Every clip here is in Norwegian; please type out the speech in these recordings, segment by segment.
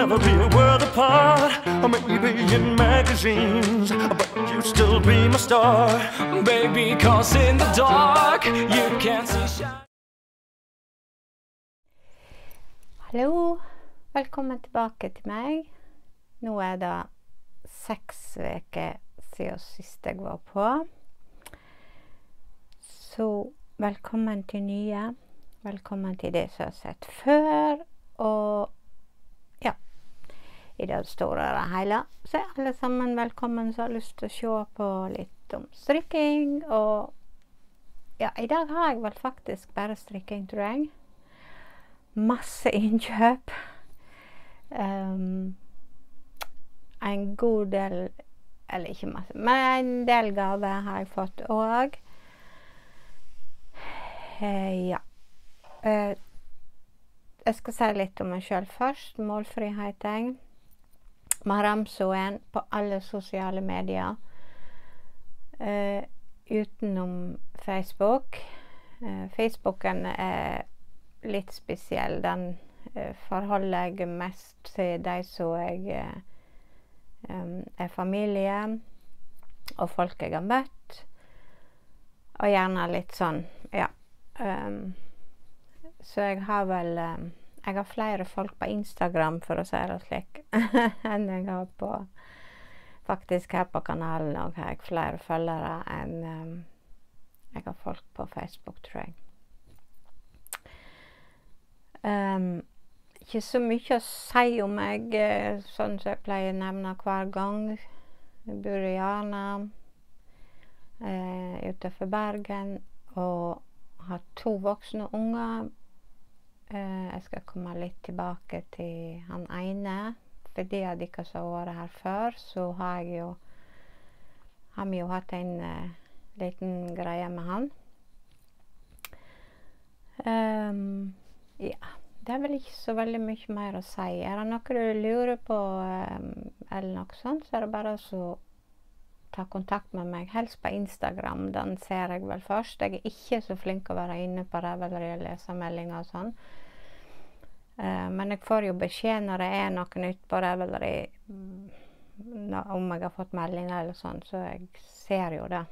never be a world apart, or maybe in magazines, but you'd still be my star. Baby, cause in the dark you can't see shine. Hallo, velkommen tilbake til meg. Nå er det seks uker siden sist jeg var på. Så velkommen til nye. Velkommen til det som har sett før. Og i det store og hele. Så er alle sammen velkommen som har lyst til å se på litt om strikking. Og ja, i dag har jeg vel faktisk bare strikking, tror jeg masse innkjøp. Um, en god del Eller ikke masse, men en del gaver har jeg fått òg. Uh, ja. Uh, jeg skal si litt om meg sjøl først. Målfri heter jeg. Maramsoen på alle sosiale medier. Uh, utenom Facebook. Facebooken er litt spesiell. Den uh, forholder jeg mest til de som jeg uh, um, er familie, og folk jeg har møtt. Og gjerne litt sånn, ja. Um, så jeg har vel um, Jeg har flere folk på Instagram, for å si det slik, enn jeg har på Faktisk her på kanalen òg har jeg flere følgere enn um, jeg har folk på Facebook, tror jeg. Um, ikke så mye å si om meg, eh, sånn som jeg pleier å nevne hver gang. Jeg bor i Arna, eh, utenfor Bergen og har to voksne unger. Eh, jeg skal komme litt tilbake til han ene. For av dere som har vært her før, så har jeg jo har vi jo hatt en uh, liten greie med han. Um, ja. Det er vel ikke så veldig mye mer å si. Er det noe du lurer på, um, eller noe sånt, så er det bare å ta kontakt med meg. Helst på Instagram. Den ser jeg vel først. Jeg er ikke så flink å være inne på det når det gjelder meldinger og sånn. Uh, men jeg får jo beskjed når det er noe nytt på det, eller i, om jeg har fått meldinger eller sånn, så jeg ser jo det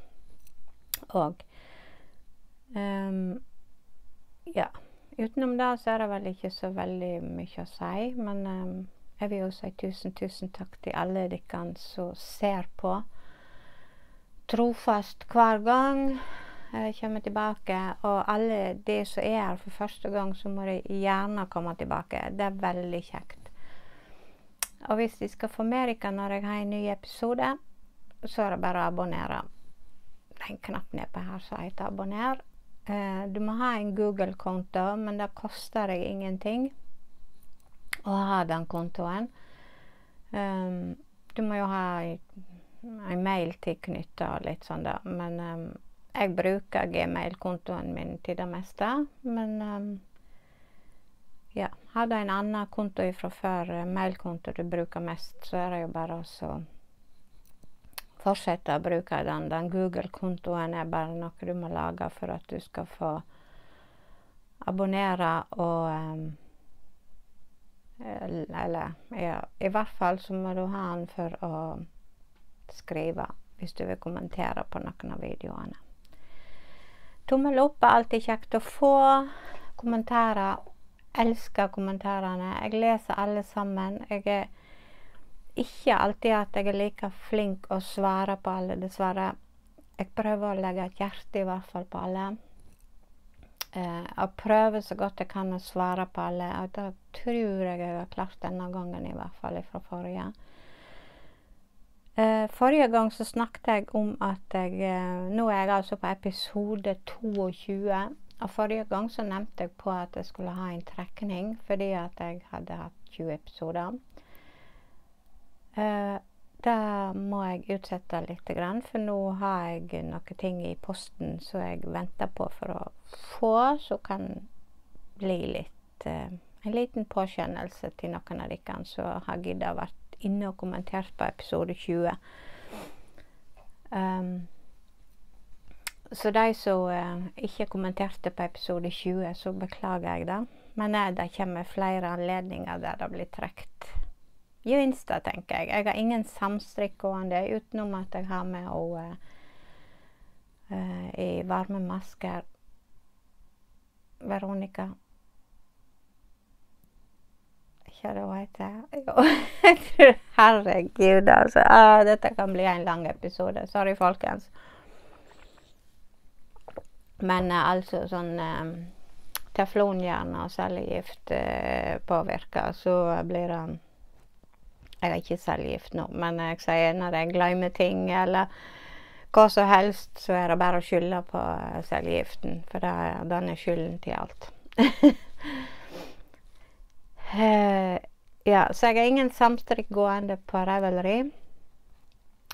òg. Um, ja. Utenom det så er det vel ikke så veldig mye å si. Men um, jeg vil jo si tusen, tusen takk til alle dere som ser på. Trofast hver gang kommer tilbake. Og alle de som er her for første gang, så må de gjerne komme tilbake. Det er veldig kjekt. Og hvis de skal få med dere når jeg har en ny episode, så er det bare å abonnere. Det er en knapp nedpå her som heter 'abonner'. Eh, du må ha en Google-konto, men det koster deg ingenting å ha den kontoen. Um, du må jo ha en mail tilknytta og litt sånn, da. Men um, jeg bruker gmail-kontoen min til det meste. Men um, ja, har du en annen konto fra før, mailkonto du bruker mest, så er det jo bare å fortsette å bruke den. Den Google-kontoen er bare noe du må lage for at du skal få abonnere og um, Eller ja, i hvert fall så må du ha den for å skrive hvis du vil kommentere på noen av videoene. Tommel opp er alltid kjekt å få. Kommentarer. Elsker kommentarene. Jeg leser alle sammen. Jeg er ikke alltid at jeg er like flink å svare på alle, dessverre. Jeg prøver å legge et hjerte i hvert fall på alle. Eh, og prøver så godt jeg kan å svare på alle. Og det tror jeg jeg har klart denne gangen, i hvert fall fra forrige. Eh, forrige gang så snakket jeg om at jeg eh, Nå er jeg altså på episode 22. Og forrige gang så nevnte jeg på at jeg skulle ha en trekning fordi at jeg hadde hatt 20 episoder. Uh, det må jeg utsette litt, for nå har jeg noen ting i posten som jeg venter på for å få, som kan bli litt uh, En liten påkjennelse til noen av dere som har giddet vært inne og kommentert på episode 20. Um, så de som uh, ikke kommenterte på episode 20, så beklager jeg det. Men det kommer flere anledninger der det blir trukket Insta, tenker jeg. Jeg har ingen samstrikk gående utenom at jeg har med henne uh, i varme masker. Veronica Ikke det hun heter? Herregud, altså. Ah, dette kan bli en lang episode. Sorry, folkens. Men eh, altså sånn eh, Teflonjern og cellegift eh, påvirker, så blir det er ikke cellegift nå, men jeg sier når jeg glemmer ting eller hva som helst, så er det bare å skylde på cellegiften. For det, den er skylden til alt. ja, så jeg har ingen samstrikk gående på Revelry.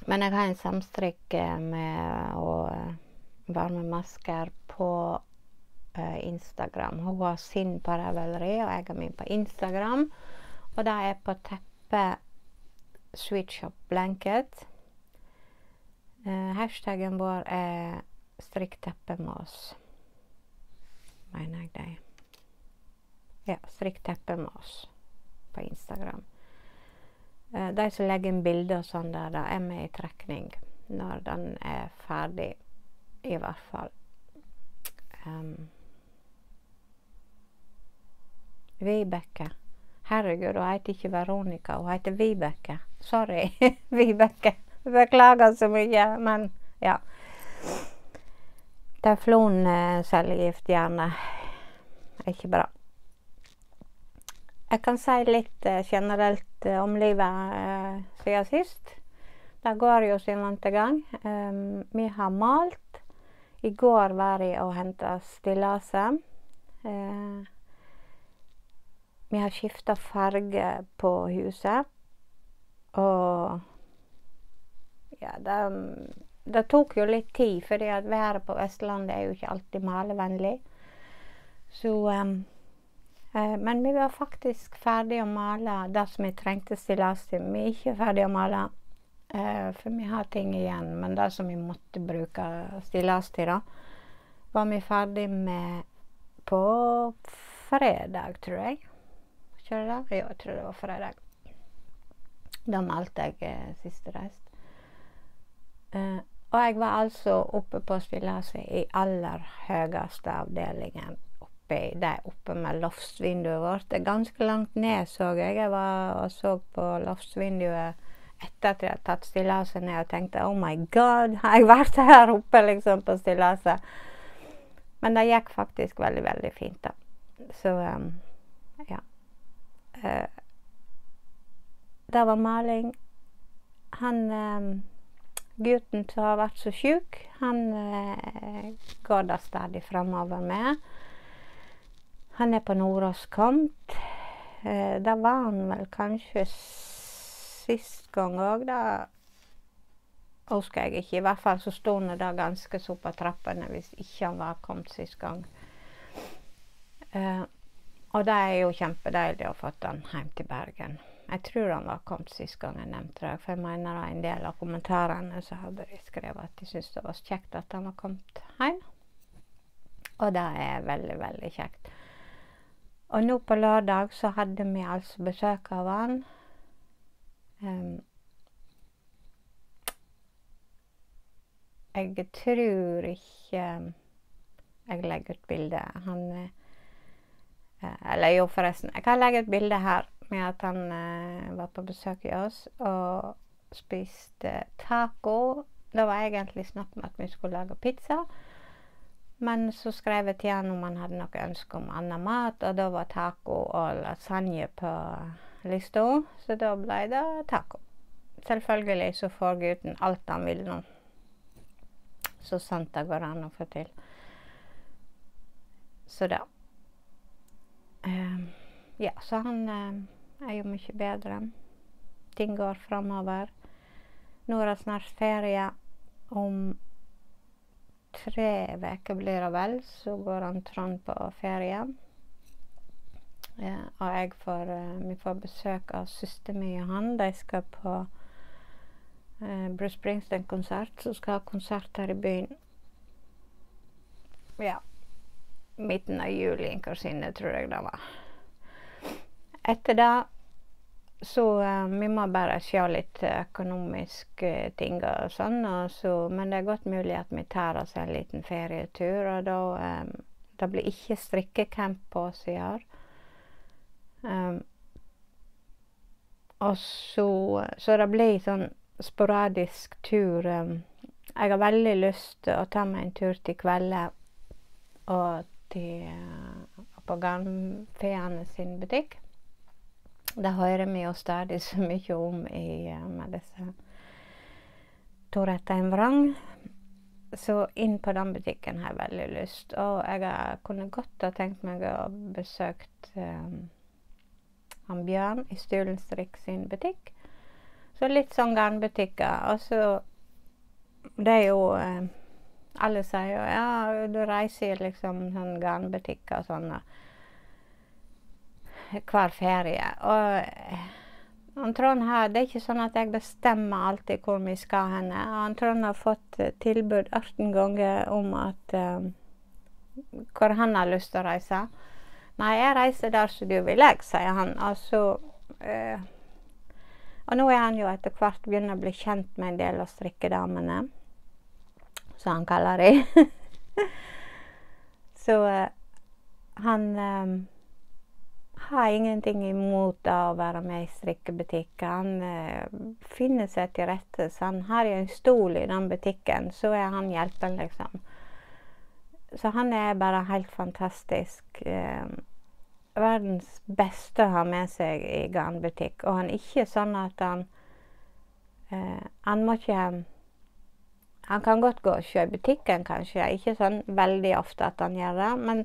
Men jeg har en samstrikk med å varme masker på Instagram. Hun har sin på Revelry, og jeg har min på Instagram. Og det er på teppet Sweetshop Blanket. Uh, hashtaggen vår er 'strikk teppet med oss'. Mener jeg det. Ja, 'strikk teppe med oss' på Instagram. Uh, de som legger inn bilder og sånn der, da er med i trekning når den er ferdig, i hvert fall. Um, Vibeke. Herregud, hun heter ikke Veronica, hun heter Vibeke. Sorry, Vibeke. Beklager så mye, men ja. Tefloncellegift gjerne er ikke bra. Jeg kan si litt uh, generelt uh, om livet eh, siden sist. Det går jo sin vante gang. Um, vi har malt. I går var jeg og henta stillaset. Uh, vi har skifta farge på huset. Og ja, det, det tok jo litt tid, fordi at været på Vestlandet er jo ikke alltid malevennlig. Så um, Men vi var faktisk ferdig å male det som vi trengte stillas til. Vi er ikke ferdig å male, uh, for vi har ting igjen. Men det som vi måtte bruke stillas til, da, var vi ferdig med på fredag, tror jeg. Ikke det? Jo, jeg tror det var fredag. Da malte jeg eh, siste rest. Eh, og jeg var altså oppe på stillaset i aller høyeste avdelingen. Oppe i, der oppe med loftsvinduet vårt. Det er ganske langt ned, så jeg. Jeg var og så på loftsvinduet etter at jeg hadde tatt stillaset ned og tenkte oh my god, har jeg vært her oppe liksom på stillaset? Men det gikk faktisk veldig, veldig fint, da. Så um, ja. Uh, det var maling. Han um, gutten som har vært så sjuk, han uh, går det stadig framover med. Han er på Nordåskomt. Eh, da var han vel kanskje sist gang òg. da husker jeg ikke. I hvert fall så sto han der ganske så på trappene hvis ikke han var kommet sist gang. Eh, og det er jo kjempedeilig å få han hjem til Bergen. Jeg tror han var kommet sist gang jeg nevnte det. For jeg mener en del av kommentarene så hadde de skrevet at de syntes det var kjekt at han var kommet hjem. Og det er veldig, veldig kjekt. Og nå på lørdag så hadde vi altså besøk av han. Um, jeg tror ikke jeg legger ut bilde. Han Eller jo, forresten. Jeg kan legge ut bilde her med at han uh, var på besøk i oss og spiste taco. Det var egentlig snakk om at vi skulle lage pizza. Men så skrev jeg til han om han hadde noe ønske om annen mat, og da var taco og lasagne på lista. Så da ble det taco. Selvfølgelig så får gutten alt han vil nå. Så sant det går an å få til. Så da. Um, ja, så han um, er jo mye bedre. Ting går framover. Nå er det snart ferie. Om tre uker blir det vel, så går han Trond på ferie. Ja, og jeg får, uh, vi får besøk av søsteren min og han. De skal på uh, Bruce Springsteen-konsert, som skal ha konsert her i byen. Ja. Midten av juli, kanskje, tror jeg det var. Etter det så uh, vi må bare se litt økonomiske ting og sånn. Og så, men det er godt mulig at vi tar oss en liten ferietur, og da um, Det blir ikke strikkecamp på oss i år. Um, og så Så det blir sånn sporadisk tur. Um, jeg har veldig lyst til å ta meg en tur til Kvelde og til, uh, på Garnfeane sin butikk. Det hører vi jo stadig så mye om i, uh, med disse Torettheim Vrang. Så inn på den butikken har jeg veldig lyst. Og jeg kunne godt ha tenkt meg å besøkt um, han Bjørn i Stulenstrik sin butikk. Så litt sånn garnbutikker. Og så Det er jo eh, Alle sier jo ja, du reiser liksom sånn garnbutikker og sånn hver ferie. Og Trond her, det er ikke sånn at jeg bestemmer alltid hvor vi skal henne. Han Trond har fått eh, tilbud 18 ganger om at um, hvor han har lyst til å reise. Nei, jeg reiser der som du vil, jeg, sier han. Altså uh, Og nå er han jo etter hvert begynt å bli kjent med en del av strikkedamene, som han kaller de. så uh, han um, har ingenting imot å være med i strikkebutikken. Han uh, finner seg til rette. Han har jo en stol i den butikken, så er han hjelpen, liksom. Så han er bare helt fantastisk. Eh, verdens beste å ha med seg i garnbutikk. Og han er ikke sånn at han eh, Han må ikke Han kan godt gå og se i butikken, kanskje. Ikke sånn veldig ofte at han gjør det. Men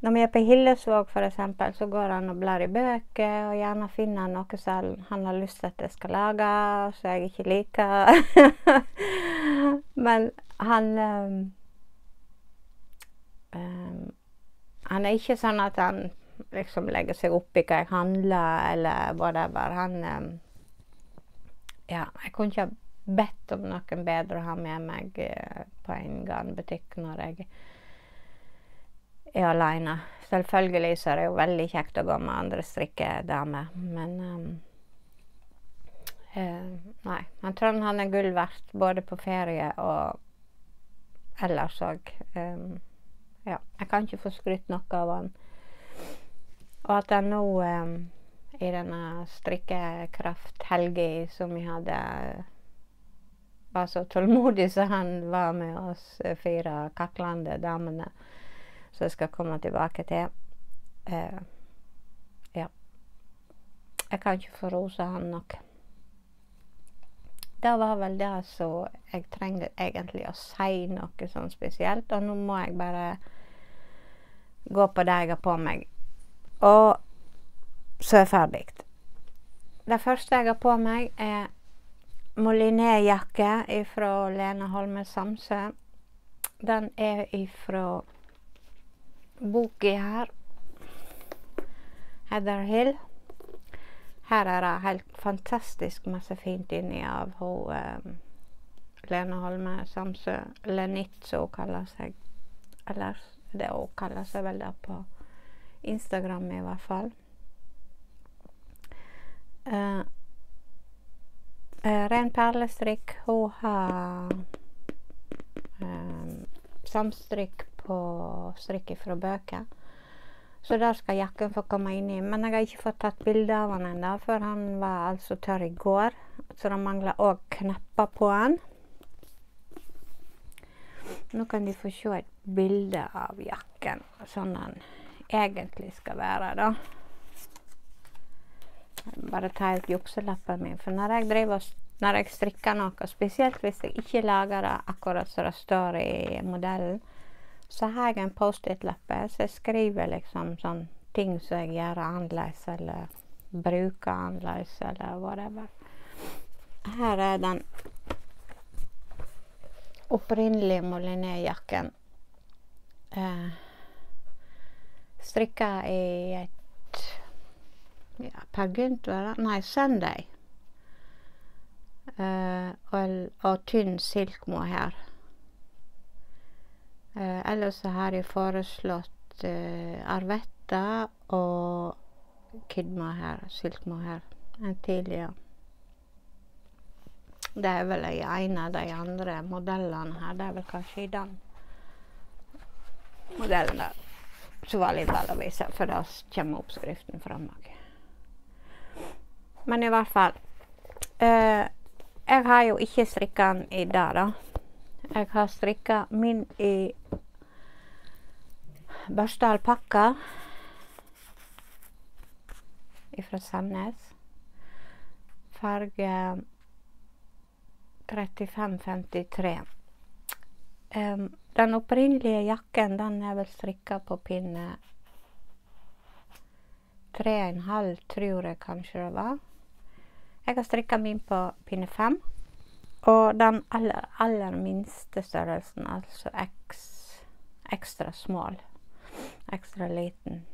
når vi er på Hillesvåg, f.eks., så går han og blar i bøker, og gjerne finner noe som han har lyst til at jeg skal lage, som jeg ikke liker. Men han um, um, Han er ikke sånn at han liksom legger seg opp i hva jeg handler, eller whatever. Han um, Ja, jeg kunne ikke ha bedt om noen bedre å ha med meg uh, på en garnbutikk når jeg er aleine. Selvfølgelig så er det jo veldig kjekt å gå med andre strikkedamer, men um, uh, Nei. Men Trond han er gull verdt både på ferie og ellers òg. Um, ja. Jeg kan ikke få skrytt noe av han. Og at han nå um, i denne strikkekrafthelga som vi hadde var så tålmodig så han var med oss fire kaklende damene som jeg skal komme tilbake til. Uh, ja. Jeg kan ikke få rosa han nok. Det var vel det som jeg trengte egentlig å si noe sånn spesielt. Og nå må jeg bare gå på det jeg har på meg. Og så er jeg ferdig. Det første jeg har på meg, er Moliné-jakke fra Lene Holme Samsø. Den er ifra boka her. Heather Hill. Her er det helt fantastisk masse fint inni av hun um, Lene Holme Samsø. Lenitt, som hun kaller seg. Eller det hun kaller seg vel det på Instagram, i hvert fall. Uh, uh, ren perlestrikk. Hun har um, samstrikk på strikk fra bøker. Så der skal jakken få komme inn i. Men jeg har ikke fått tatt bilde av han ennå, for han var altså tørr i går. Så det mangler òg knapper på han. Nå kan de få se et bilde av jakken, sånn han egentlig skal være, da. Bare ta ut jukselappen min. For når jeg, driver, når jeg strikker noe, spesielt hvis jeg ikke lager det akkurat som det står i modellen, så har jeg en Post-It-lappe, så jeg skriver liksom sånn ting som jeg gjør annerledes, eller bruker annerledes, eller whatever. Her er den opprinnelige Moliné-jakken. Eh, strikka i et ja, Pergynt, var det? Nei, Sunday. Eh, og, og, tynn silkmo Uh, ellers så har jeg foreslått uh, arvetta og kidmohair, silkmohair. enn tidligere. Det er vel i en av de andre modellene her. Det er vel kanskje i den modellen der. Så var litt vel å vise, for da kommer oppskriften fram. Men i hvert fall eh, Jeg har jo ikke strikka den i dag, da. Jeg har strikka min i børsta alpakka fra Sandnes. Farge 3553. Um, den opprinnelige jakken den er vel strikka på pinne tre og en halv, tror jeg kanskje det var. Jeg har strikka min på pinne fem. Og den aller, aller minste størrelsen, altså X, ekstra small, ekstra liten.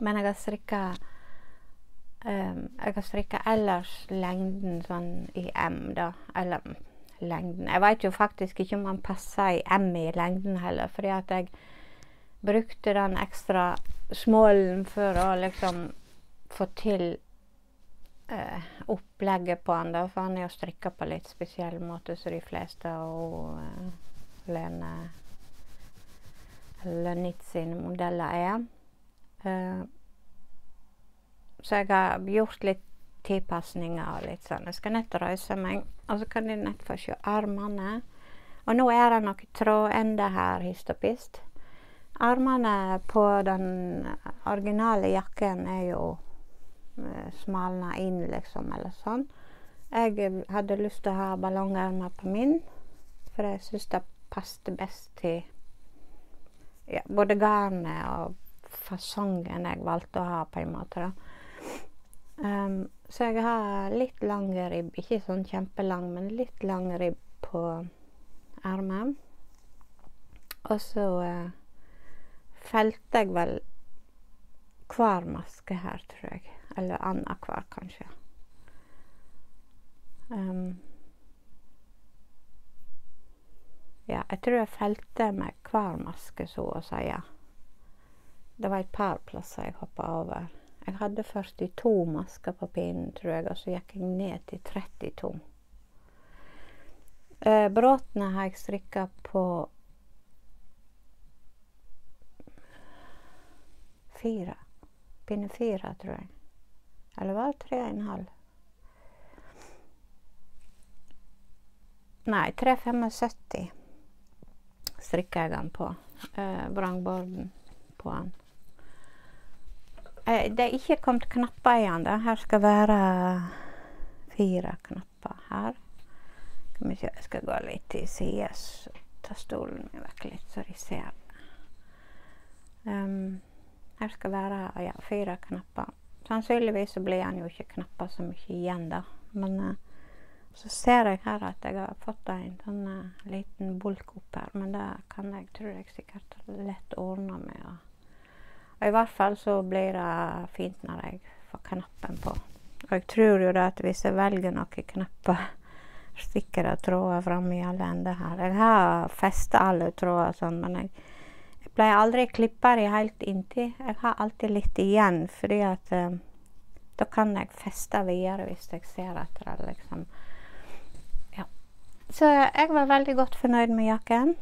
Men jeg har strikka um, Jeg har strikka ellers lengden sånn i M, da. Eller lengden Jeg veit jo faktisk ikke om han passer i M i lengden heller, fordi at jeg brukte den ekstra smålen for å liksom få til uh, opplegget på han, da. For han er jo strikka på litt spesiell måte som de fleste og uh, Lene Lenit sine modeller er. Uh, så jeg har gjort litt tilpasninger og litt sånn. Jeg skal nett røyse meg, og så kan de nett få se armene. Og nå er det noe trådender her hist. Armene på den originale jakken er jo smalna inn, liksom, eller sånn. Jeg hadde lyst til å ha ballongermer på min, for jeg syns det passet best til ja, både garnet og fasongen jeg valgte å ha, på en måte. Um, så jeg har litt lang ribb, ikke sånn kjempelang, men litt lang ribb på armen. Og så uh, felte jeg vel hver maske her, tror jeg. Eller annenhver, kanskje. Um, ja, jeg tror jeg felte med hver maske, så å si. Ja. Det var et par plasser jeg hoppa over. Jeg hadde 42 masker på pinnen, tror jeg, og så gikk jeg ned til 32. Eh, bråtene har jeg strikka på fire. Pinne fire, tror jeg. Eller var det tre og en halv? Nei, 375 strikka jeg den på. Eh, vrangborden på den. Eh, det er ikke kommet knapper i den. Her skal være fire knapper her. Jeg skal gå litt til sides. Ta stolen min vekk litt, så de ser. Um, her skal være ja, fire knapper. Sannsynligvis så blir han jo ikke knapper så mye igjen, da. Men uh, så ser jeg her at jeg har fått en sånn uh, liten bulk opp her. Men det kan jeg, tror jeg sikkert lett ordne med. Og, og i hvert fall så blir det fint når jeg får knappen på. Og jeg tror jo da at hvis jeg velger noen knapper, stikker det tråder fram i alle ender her. Jeg har festa alle tråder sånn, men jeg, pleier aldri å klippe de helt inntil. Jeg har alltid litt igjen, fordi at uh, da kan jeg feste videre hvis jeg ser at det liksom Ja. Så jeg var veldig godt fornøyd med jakken.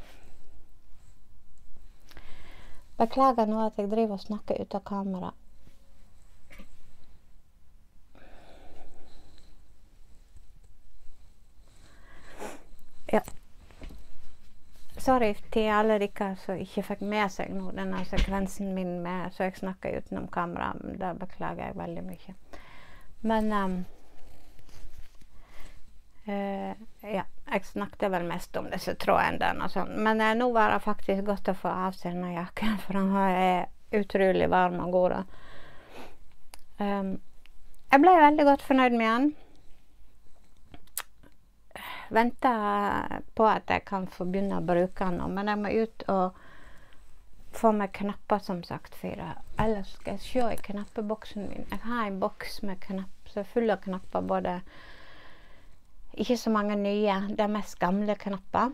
Beklager nå at jeg driver og snakker ut av kamera. Ja. Sorry til alle dere som ikke fikk med seg nå denne sekvensen min med så jeg snakker utenom kamera. Det beklager jeg veldig mye. Men um, Uh, ja, jeg snakket vel mest om disse trådene. Men uh, nå var det faktisk godt å få av seg denne jakken, for den er utrolig varm og god. Um, jeg ble veldig godt fornøyd med den. Venter på at jeg kan få begynne å bruke den nå, men jeg må ut og få meg knapper, som sagt. For ellers skal jeg se i knappeboksen min. Jeg har en boks med knapp, så full av knapper. både ikke så mange nye. Det er mest gamle knapper.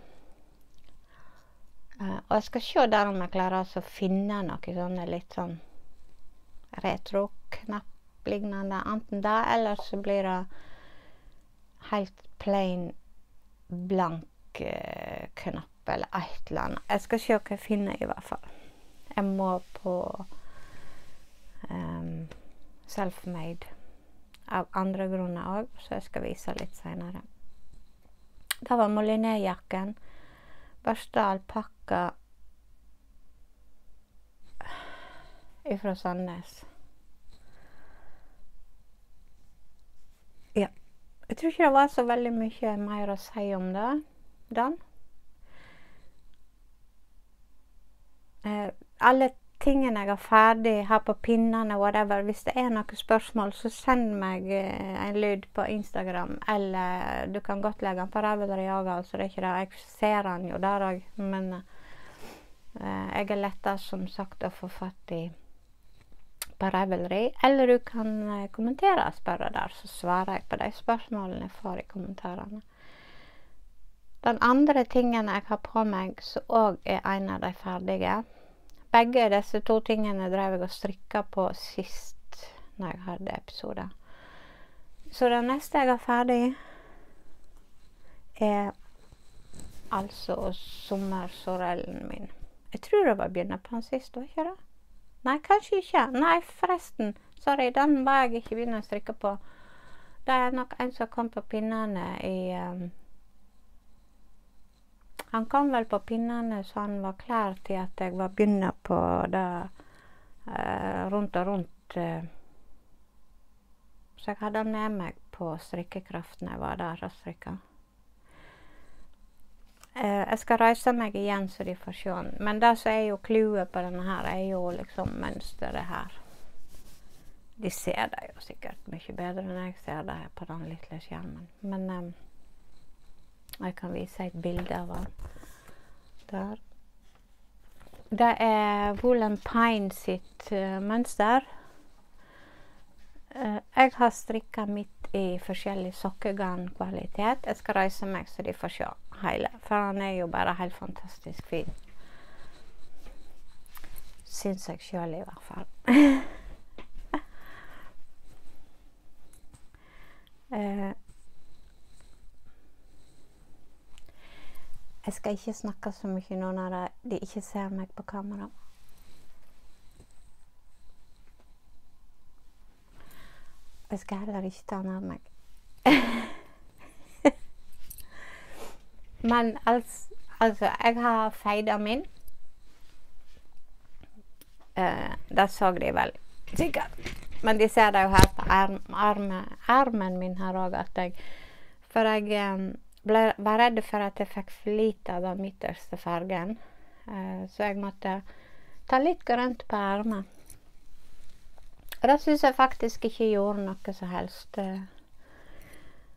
Uh, og jeg skal se der om jeg klarer å finne noe sånne litt sånn retro-knapp lignende. Enten det, eller så blir det helt plain blank eh, knapp eller et eller annet. Jeg skal se hva jeg finner, i hvert fall. Jeg må på um, self-made av andre grunner òg, så jeg skal vise litt seinere. Det var Moliné-jakken. Børsta alpakka ifra Sandnes. Ja. Jeg tror ikke det var så veldig mye mer å si om det. Den. Eh, alle tingene jeg har ferdig her på pinnene, whatever. Hvis det er noen spørsmål, så send meg eh, en lyd på Instagram. Eller du kan godt legge den på Ravelry òg, altså. Det er ikke det. Jeg ser den jo der òg. Men eh, jeg er lettest, som sagt, å få fatt i på Ravelry. Eller du kan eh, kommentere og spørre der, så svarer jeg på de spørsmålene jeg får i kommentarene. Den andre tingen jeg har på meg, som òg er en av de ferdige begge disse to tingene drev jeg og strikka på sist når jeg hadde episoder. Så det neste jeg har ferdig, er altså sommersorellen min. Jeg tror det var begynnelsen sist, var ikke det? Nei, kanskje ikke. Nei, forresten. Sorry, den var jeg ikke begynne å strikke på. Det er nok en som kom på pinnene i um, han kom vel på pinnene så han var klar til at jeg var begynner på det uh, rundt og rundt. Uh. Så jeg hadde han med meg på strikkekraften jeg var der og strikka. Eh, jeg skal reise meg igjen så de får se den. Men det som er jo clouet på denne her, er jo liksom mønsteret her. De ser det jo sikkert mye bedre enn jeg ser det på den lille skjermen. Men um, jeg kan vise et bilde av den. Der. Det er Woolen Pine sitt uh, mønster. Uh, jeg har strikka mitt i forskjellig sokkegarnkvalitet. Jeg skal reise meg så de får se hele, for han er jo bare helt fantastisk fin. Syns jeg sjøl, i hvert fall. eh. Jeg skal ikke snakke så mye nå når de ikke ser meg på kamera. Jeg skal heller ikke ta den av meg. Men altså, altså, jeg har feida min. Uh, det så de vel sikkert. Men de ser det jo her på arm, arme, armen min her òg, at jeg For jeg um, ble, var redd for at jeg fikk for lite av den midterste fargen. Uh, så jeg måtte ta litt grønt på armene. Og det syns jeg faktisk ikke gjorde noe som helst.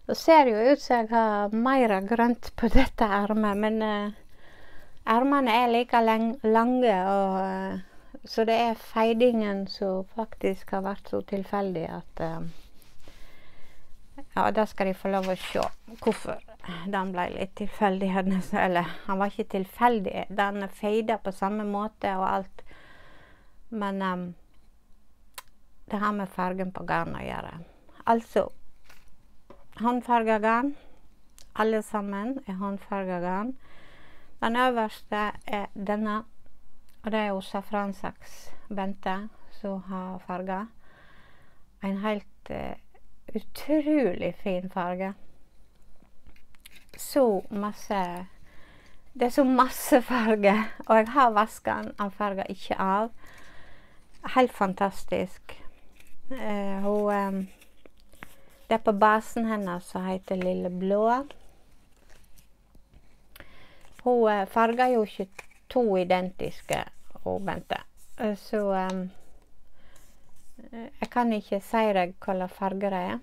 Det ser jo ut som jeg har mer grønt på dette ermet, men uh, ermene er like lange, og, uh, så det er feidingen som faktisk har vært så tilfeldig at uh, Ja, da skal de få lov å se hvorfor den ble litt tilfeldig. Eller han var ikke tilfeldig. Den feida på samme måte og alt. Men um, det har med fargen på garn å gjøre. Altså håndfarga garn. Alle sammen er håndfarga garn. Den øverste er denne, og det er jo safransaks Bente som har farga. En helt uh, utrolig fin farge så masse Det er så masse farger. Og jeg har vaska den, han farger ikke av. Helt fantastisk. Uh, hun um, Det er på basen hennes som heter Lille Blå. Hun uh, farger jo ikke to identiske, Bente. Uh, så um, jeg kan ikke si deg hvilke farger det er.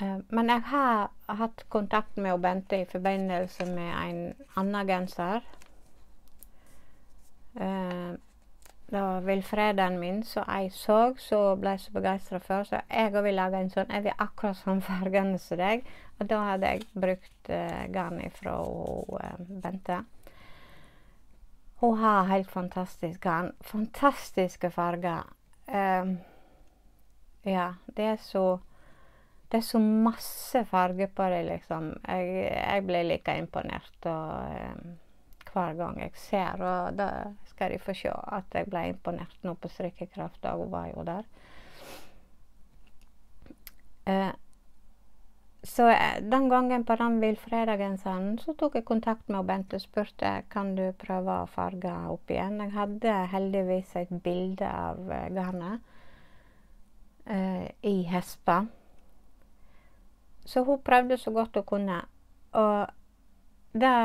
Eh, men jeg har hatt kontakt med Bente i forbindelse med en annen genser. Eh, det var Vilfreden min som jeg så, så ble jeg så begeistra for. Så jeg òg vil lage en sånn. Jeg vil akkurat sånn fargene som deg. Og da hadde jeg brukt uh, garn fra uh, Bente. Hun har helt fantastisk garn. Fantastiske farger. Uh, Ja, det er så Det er så masse farger på det, liksom. Jeg, jeg ble like imponert og, eh, hver gang jeg ser, og da skal de få se at jeg ble imponert nå på strikkekraft, da hun var jo der. Eh, så eh, den gangen på den villfredagen så tok jeg kontakt med Bente og spurte kan du prøve å farge opp igjen. Jeg hadde heldigvis et bilde av eh, garnet eh, i hespa. Så hun prøvde så godt hun kunne. Og det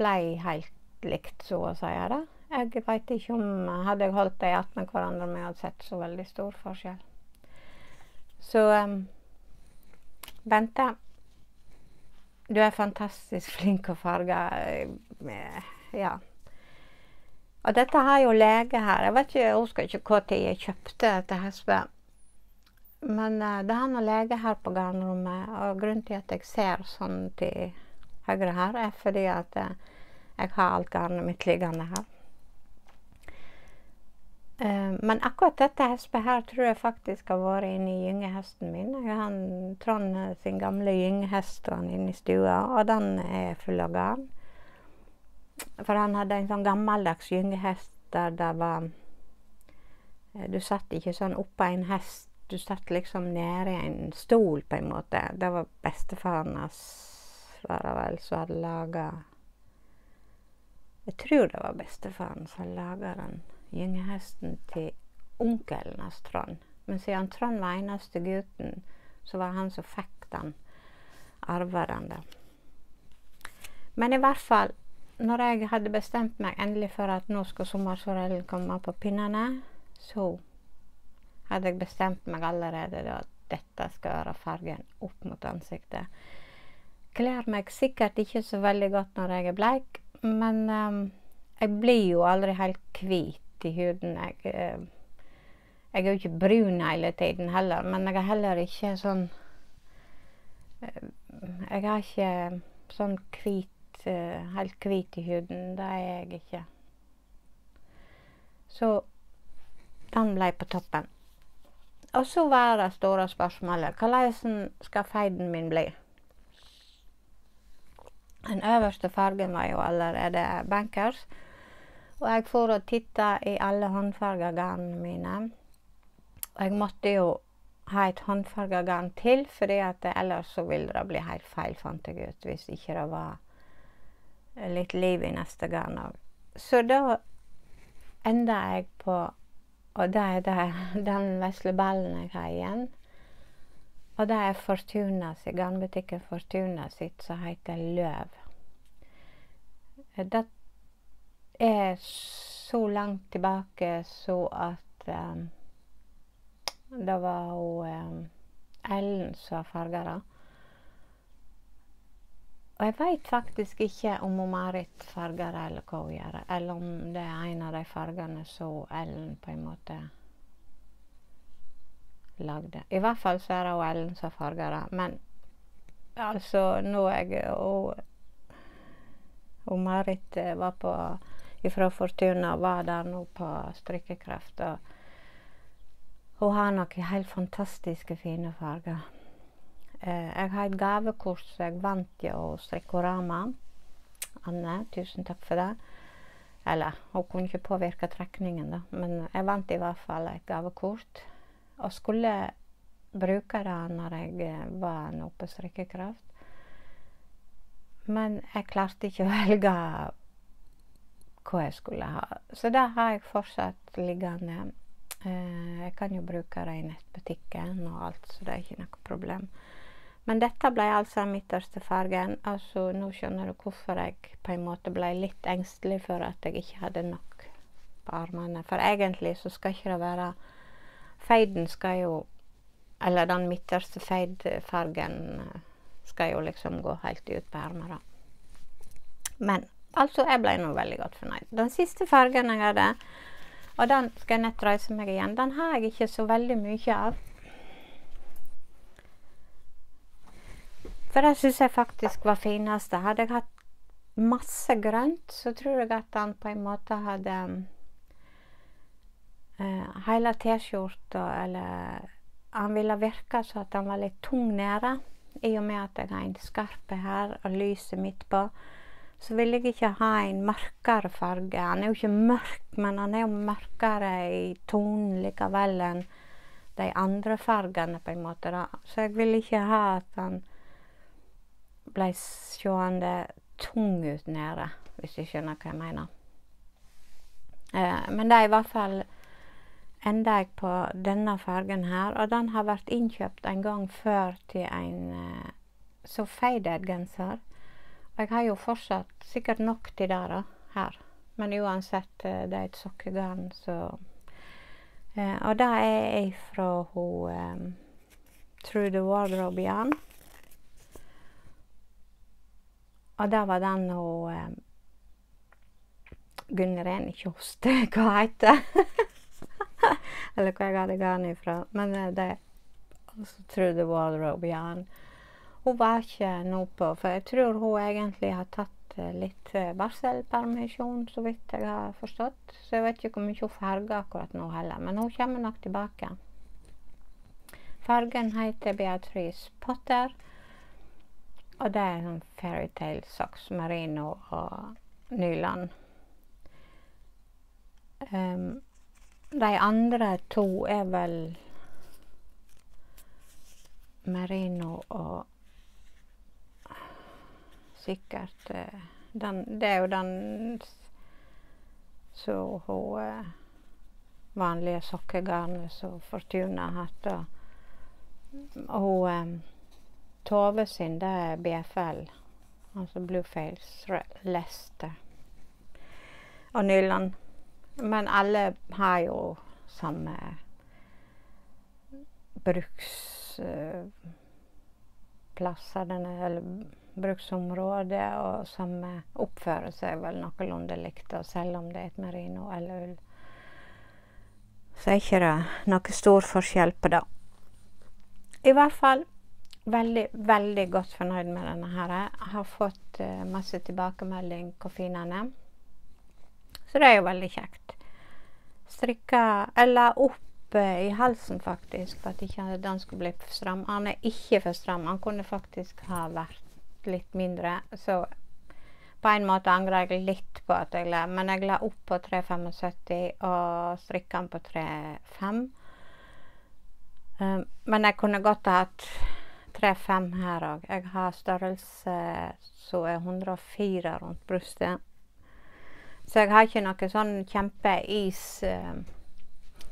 ble helt likt, så å si. det. Jeg veit ikke om hadde jeg holdt dem attmed hverandre, om jeg hadde sett så veldig stor forskjell. Så um, Bente du er fantastisk flink å farge. Eh, ja. Og dette har jo lege her. Jeg vet ikke, jeg husker ikke når jeg kjøpte dette hespet. Men uh, det har noe lege her på garnrommet. Og grunnen til at jeg ser sånn til høyre her, er fordi at uh, jeg har alt garnet mitt liggende her. Uh, men akkurat dette hespet her tror jeg faktisk har vært inni gyngehesten min. Jeg har Trond sin gamle gyngehest i stua, og den er full av garn. For han hadde en sånn gammeldags gyngehest der det var uh, Du satt ikke sånn oppå en hest, du satt liksom nede i en stol, på en måte. Det var bestefaren hans, var det vel, som hadde laga Jeg tror det var bestefaren som laga den gyngehesten til onkelen hans Trond. Men siden Trond var eneste gutten, så var han som fikk den. Arva den. Men i hvert fall, når jeg hadde bestemt meg endelig for at nå skal sommersorellen komme på pinnene, så hadde jeg bestemt meg allerede da at dette skal være fargen opp mot ansiktet. Kler meg sikkert ikke så veldig godt når jeg er bleik, men um, jeg blir jo aldri helt hvit i huden. Jeg, uh, jeg er jo ikke brun hele tiden heller, men jeg er heller ikke sånn uh, Jeg har ikke sånn hvit uh, Helt hvit i huden. Det er jeg ikke. Så den ble på toppen. Og så var det store spørsmålet hvordan skal feiden min bli? Den øverste fargen var jo allerede bankers. Og jeg for og titta i alle håndfarga garnene mine. Og jeg måtte jo ha et håndfarga garn til, at ellers så ville det bli helt feil, fant jeg ut. Hvis ikke det var litt liv i neste garn òg. Så da enda jeg på Og det er det, den vesle ballen jeg har igjen. Og det er Fortuna sitt, garnbutikken Fortuna sitt som heter Løv. Det er så langt tilbake så at um, det var hun um, Ellen som farga det. Og jeg veit faktisk ikke om hun Marit farger det, eller hva hun gjør. Eller om det er en av de fargene som Ellen på en måte lagde. I hvert fall så er det Ellen som farger det. Men altså, nå jeg og, og Marit eh, var på ifra Fortuna var der nå på strikkekraft. Og hun har noen helt fantastiske fine farger. Eh, jeg har et gavekort som jeg vant hos Strikkorama. Anne, tusen takk for det. Eller, hun kunne ikke påvirke trekningen, da, men jeg vant i hvert fall et gavekort. Og skulle bruke det når jeg eh, var nå på strikkekraft. Men jeg klarte ikke å velge hva jeg skulle ha. Så det har jeg fortsatt liggende. Eh, jeg kan jo bruke det i nettbutikken og alt, så det er ikke noe problem. Men dette ble altså den midterste fargen. Altså, nå skjønner du hvorfor jeg på en måte ble litt engstelig for at jeg ikke hadde nok på armene. For egentlig så skal ikke det være Feiden skal jo Eller den midterste feidfargen skal jo liksom gå helt ut på ermene. Men Altså, jeg ble nå veldig godt fornøyd. Den siste fargen jeg hadde, og den skal jeg nett reise meg igjen, den har jeg ikke så veldig mye av. For det syns jeg faktisk var fineste. Hadde jeg hatt masse grønt, så tror jeg at den på en måte hadde uh, Hele T-skjorta eller han ville virke som at han var litt tung nede. I og med at jeg har en skarp her og lyset midt på, så vil jeg ikke ha en mørkere farge. Han er jo ikke mørk, men han er jo mørkere i tonen likevel enn de andre fargene, på en måte. da. Så jeg vil ikke ha at han ble seende tung ut nede, hvis du skjønner hva jeg mener. Eh, men det er i hvert fall enda jeg på denne fargen her, og den har vært innkjøpt en gang før til en eh, så faded genser. Og jeg har jo fortsatt sikkert nok til det da, her. Men uansett, eh, det er et sokkegarn, så eh, Og det er fra hun um, Through the Wardrobe Yarn. Og det var den hun eh, Gunneren, ikke hoste, hva heter Eller hvor jeg hadde garn ifra. Men eh, det altså, Through the Wardrobe Hun var ikke noe på For jeg tror hun egentlig har tatt eh, litt eh, barselpermisjon, så vidt jeg har forstått. Så jeg vet ikke hvor mye hun farger akkurat nå heller. Men hun kommer nok tilbake. Fargen heter Beatrice Potter. Og det er sånn fairytale socks, merino og nyland. Um, de andre to er vel merino og sikkert eh, den, Det er jo den som hun eh, vanlige sokkegarnet som Fortuna. Og hun eh, Tove sin, det er BFL, altså Blueface Lester. Og Nyland. Men alle har jo samme bruksplasser, eller bruksområde, og samme oppfører seg vel noenlunde likt, selv om det er et merino eller ull. Så er ikke det noe stor forskjell på det. I hvert fall veldig, veldig godt fornøyd med denne her. Jeg har fått uh, masse tilbakemelding hvor fin den er. Så det er jo veldig kjekt. Strikka Eller opp uh, i halsen, faktisk, for at ikke den skulle bli for stram. Han er ikke for stram. Han kunne faktisk ha vært litt mindre. Så på en måte angrer jeg litt på at jeg la Men jeg la opp på 3,75 og strikka den på 3,5. Um, men jeg kunne godt ha hatt 3,5 her òg. Jeg har størrelse som er 104 rundt brystet. Så jeg har ikke noe sånn kjempeis uh,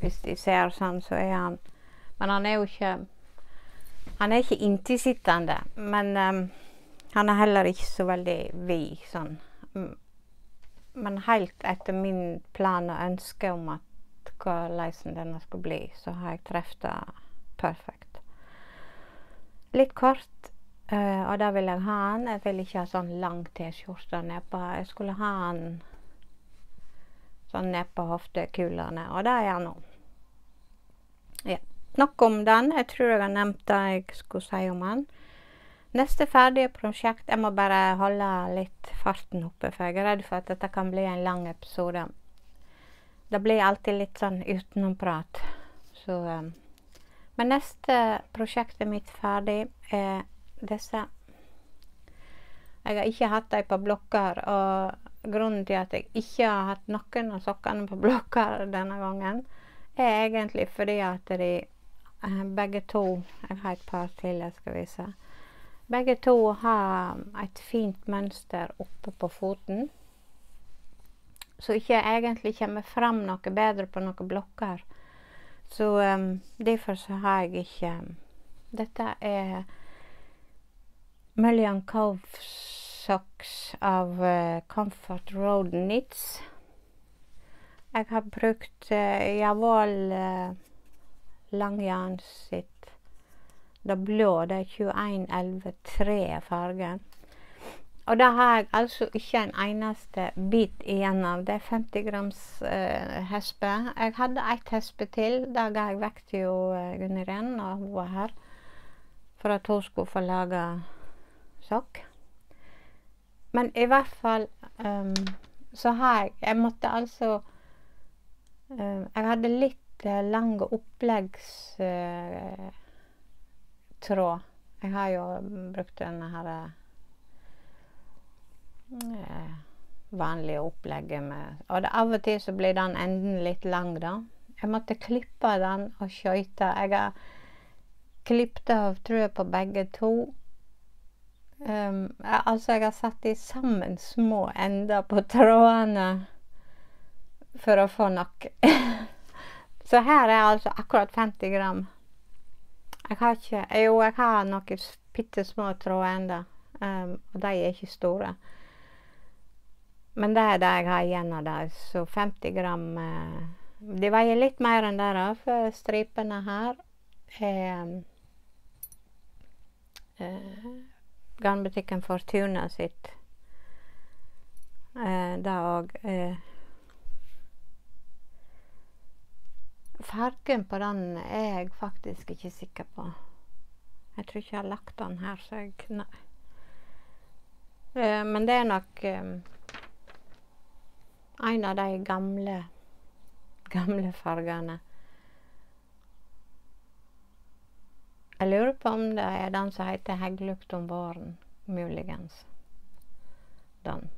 Hvis de ser sånn, så er han Men han er jo ikke Han er ikke inntilsittende. Men um, han er heller ikke så veldig vid sånn. Men helt etter min plan og ønske om at hvordan denne skulle bli, så har jeg truffet det perfekt. Litt kort, uh, og da vil jeg ha han. Jeg vil ikke ha sånn lang T-skjorte nedpå. Jeg skulle ha den sånn nedpå hoftekulene, og det er jeg nå. Ja. Nok om den. Jeg tror jeg har nevnt det jeg skulle si om den. Neste ferdige prosjekt Jeg må bare holde litt farten oppe, for jeg er redd for at dette kan bli en lang episode. Det blir alltid litt sånn utenomprat. Så um, Men neste prosjektet mitt ferdig er disse. Jeg har ikke hatt dem på blokker, og grunnen til at jeg ikke har hatt noen av sokkene på blokker denne gangen, er egentlig fordi at de begge to Jeg har et par til jeg skal vise. Begge to har et fint mønster oppe på foten. Så ikke egentlig kommer fram noe bedre på noen blokker. Så um, derfor så har jeg ikke Dette er Mullion Cove Socks av uh, Comfort Road Knits. Jeg har brukt uh, Javål uh, Langjarn sitt det blå, det er 2111-3 fargen. Og da har jeg altså ikke en eneste bit igjen av. Det er 50 grams uh, hespe. Jeg hadde ett hespe til. Det ga jeg vekk til uh, Irén når hun var her. For at hun skulle få lage sokk. Men i hvert fall um, så har jeg Jeg måtte altså um, Jeg hadde litt uh, lang oppleggstråd. Jeg har jo brukt denne her uh, vanlige opplegget med Og det, av og til så blir den enden litt lang, da. Jeg måtte klippe den og skøyte. Jeg har klippet av, tror jeg, på begge to. Um, jeg- altså, jeg har satt de sammen små ender på trådene for å få nok. så her er altså akkurat 50 gram. Jeg har ikke Jo, jeg har noen bitte små trådender, um, og de er ikke store. Men det er det jeg har igjen av det. Så 50 gram uh, De veier litt mer enn det, da, for stripene her er eh, Garnbutikken Fortuna sitt. Eh, det òg. Eh, fargen på den er jeg faktisk ikke sikker på. Jeg tror ikke jeg har lagt den her, så jeg Nei. Eh, men det er nok eh, en av de gamle gamle fargene. Jeg lurer på om det er den som heter 'Hegglukt om våren'. Muligens. Den.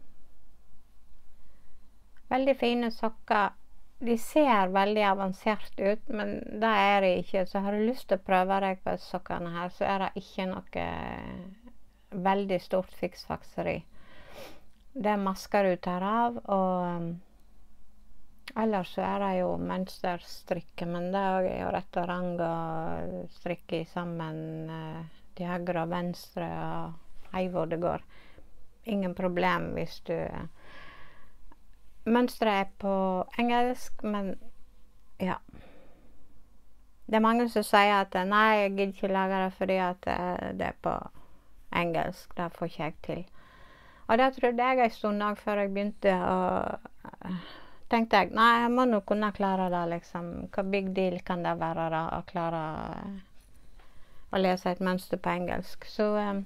Veldig fine sokker. De ser veldig avansert ut, men det er de ikke. Så har du lyst til å prøve deg på sokkene her, så er det ikke noe veldig stort fiksfakseri. Det masker du tar av, og ellers så er det jo mønsterstrikke, men det er jo rett og rang å strikke sammen eh, til høyre og venstre og hei hvor det går. Ingen problem hvis du Mønsteret er på engelsk, men ja. Det er mange som sier at nei, jeg gidder ikke lage det fordi at eh, det er på engelsk. Det får ikke jeg til. Og det trodde jeg en stund òg før jeg begynte å tenkte jeg nei, jeg må nå kunne klare det, liksom. Hva big deal kan det være da, å klare å lese et mønster på engelsk? Så um,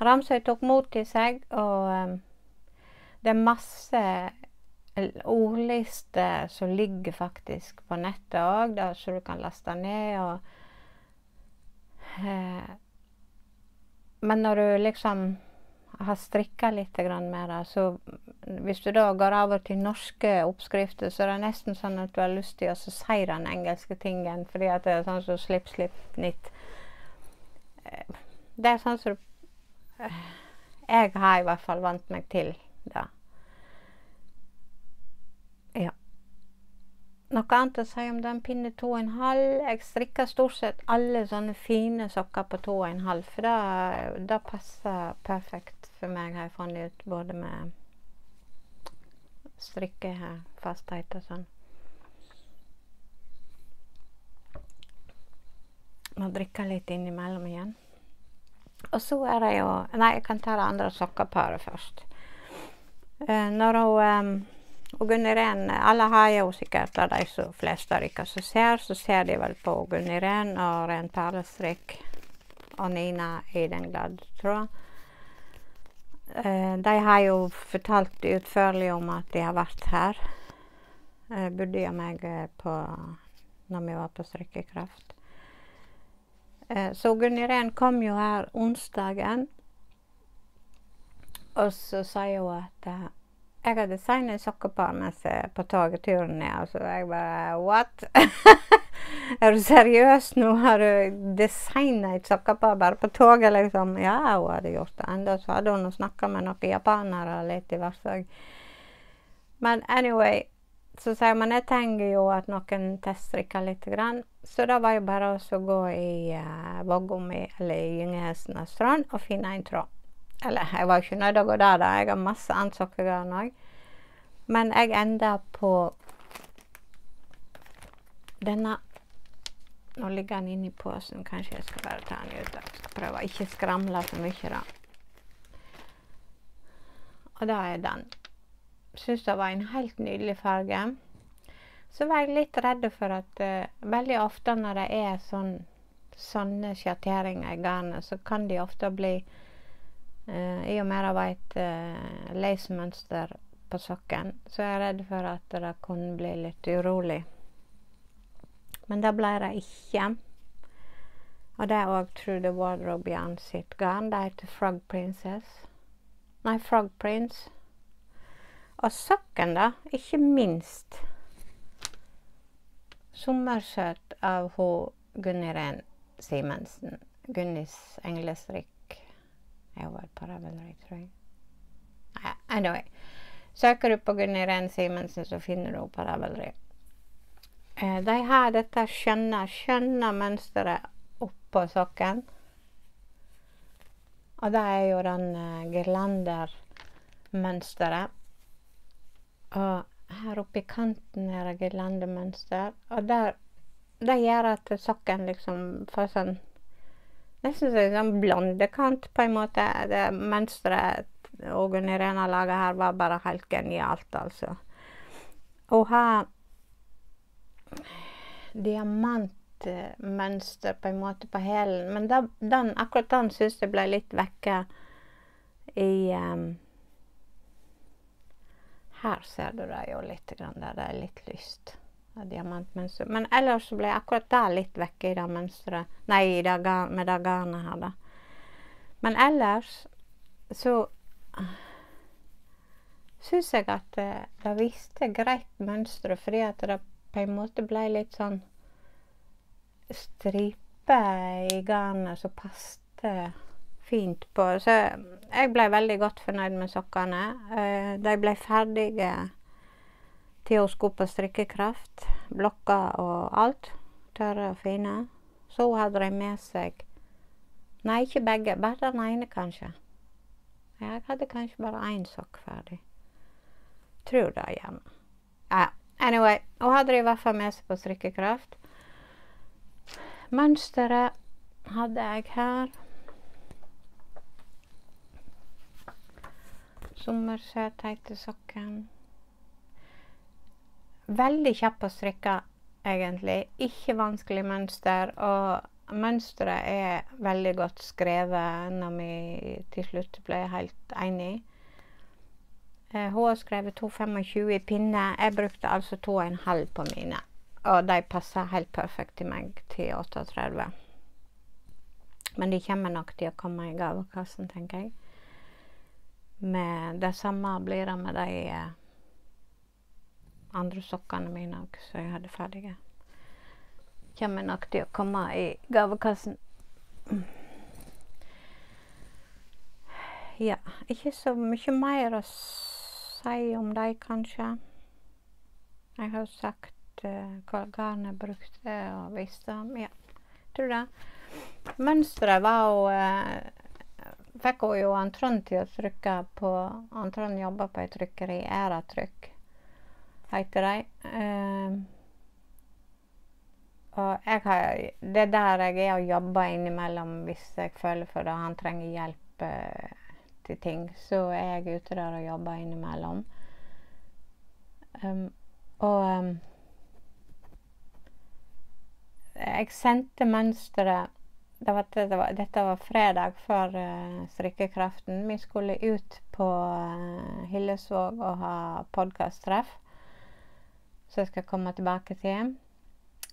Ramsøy tok mot til seg, og um, det er masse ordlister som ligger faktisk på nettet òg, så du kan laste ned og uh, Men når du liksom har strikka litt mer, så hvis du da går over til norske oppskrifter, så er det nesten sånn at du har lyst til å si den engelske tingen, fordi at det er sånn som slipp, slipp, nitt. Eh, Det er sånn som eh, Jeg har i hvert fall vant meg til det. Ja. Noe annet å si om den pinne to og en halv? Jeg strikker stort sett alle sånne fine sokker på to og en halv, for det, det passer perfekt for meg, har jeg funnet ut, både med strikkefasthet og sånn. Må drikke litt innimellom igjen. Og så er det jo Nei, jeg kan ta det andre sokkeparet først. Uh, når hun um, Gunn Irén Alle har jo sikkert av de som fleste av dere som ser, så ser de vel på Gunn Irén og Ren perlestrikk og Nina i den glade tråd. Eh, de har jo fortalt utførlig om at de har vært her. Eh, bodde og meg eh, på når vi var på strikkekraft. Så Gunn Irén kom jo her onsdagen, og så sier hun at jeg har designet sokkepar mens på togturen ned. Altså jeg bare What? er du seriøs nå? Har du designet et sokkepar bare på toget, liksom? Ja, hun hadde gjort det. Enda så hadde hun snakka med noen japanere litt i Varsvåg. Men anyway, så sier man jeg trenger jo at noen teststrikker litt. Grann. Så da var jo bare å gå i uh, Vågom eller i Gyngehestenes strand og finne en tråd. Eller jeg var ikke nødt til å gå der, da. Jeg har masse annet sokkegarn òg. Men jeg enda på denne Nå ligger den inni posen. Kanskje jeg skal bare ta den ut. Jeg skal prøve å ikke skramle for mye, da. Og da er den. Syns det var en helt nydelig farge. Så var jeg litt redd for at uh, veldig ofte når det er sånn, sånne sjatteringer i garnet, så kan de ofte bli I og med det var et uh, lace-mønster på sokken, så er jeg redd for at det kunne bli litt urolig. Men det ble det ikke. Og det er òg True the Wardrobe Yarn sitt garn. Det heter Frog Princess. Nei, Frog Prince. Og sokken, da, ikke minst. Sommersøt av hun Gunnirén Simensen. Gunnis englestrikk er hun vel på Ravelry, tror jeg. Anyway. Søker du på Gunniren Simensen, så finner du henne på Ravelry. Eh, de har dette skjønne, skjønne mønsteret oppå sokken. Og det er jo den uh, girlandermønsteret. Og her oppe i kanten er det girlandemønster. Og der, det gjør at sokken liksom får sånn Nesten som sånn blondekant, på en måte. Det mønsteret Ågunn Irena laga her, var bare helt genialt, altså. Å ha diamantmønster på en måte på hælen, men da, den, akkurat den syns jeg ble litt vekke i um, her ser du det jo litt, grann, der det er litt lyst av diamantmønster. Men ellers ble akkurat da litt vekke i det mønsteret. Nei, det med det garnet her, da. Men ellers så syns jeg at det, det viste greit mønsteret, fordi at det på en måte ble litt sånn striper i garnet som passet fint på. Så jeg ble veldig godt fornøyd med sokkene. De ble ferdige på strikkekraft. Blokker og alt. Tørre og fine. Så hadde de med seg Nei, ikke begge. Bare den ene, kanskje. Jeg hadde kanskje bare én sokk ferdig. Tror det, gjerne. Ja. Anyway, hun hadde de i hvert fall med seg på strikkekraft. Mønsteret hadde jeg her. Sommersøt heter sokken. Veldig kjapp å strikke, egentlig. Ikke vanskelig mønster. Og mønsteret er veldig godt skrevet når vi til slutt ble helt enige. Eh, hun har skrevet 2,25 i pinne. Jeg brukte altså 2,5 på mine. Og de passer helt perfekt til meg til 38. Men de kommer nok til å komme i gavekassen, tenker jeg med Det samme blir det med de eh, andre sokkene mine òg, så jeg hadde ferdige. Kommer nok til å komme i gavekassen. Ja, ikke så mye mer å si om dem, kanskje. Jeg har sagt uh, hva garnet brukte, og visste om. Ja, tror det. Mønsteret var jo uh, fikk hun jo Trond til å trykke på Trond jobba på et trykkeri, Æratrykk, heter de. Uh, og jeg har, det er der jeg er og jobber innimellom hvis jeg føler for det. Han trenger hjelp uh, til ting. Så er jeg ute der og jobber innimellom. Um, og um, jeg sendte mønsteret det var, det var, dette var fredag før uh, strikkekraften. Vi skulle ut på uh, Hillesvåg og ha podkasttreff. Så jeg skal komme tilbake til.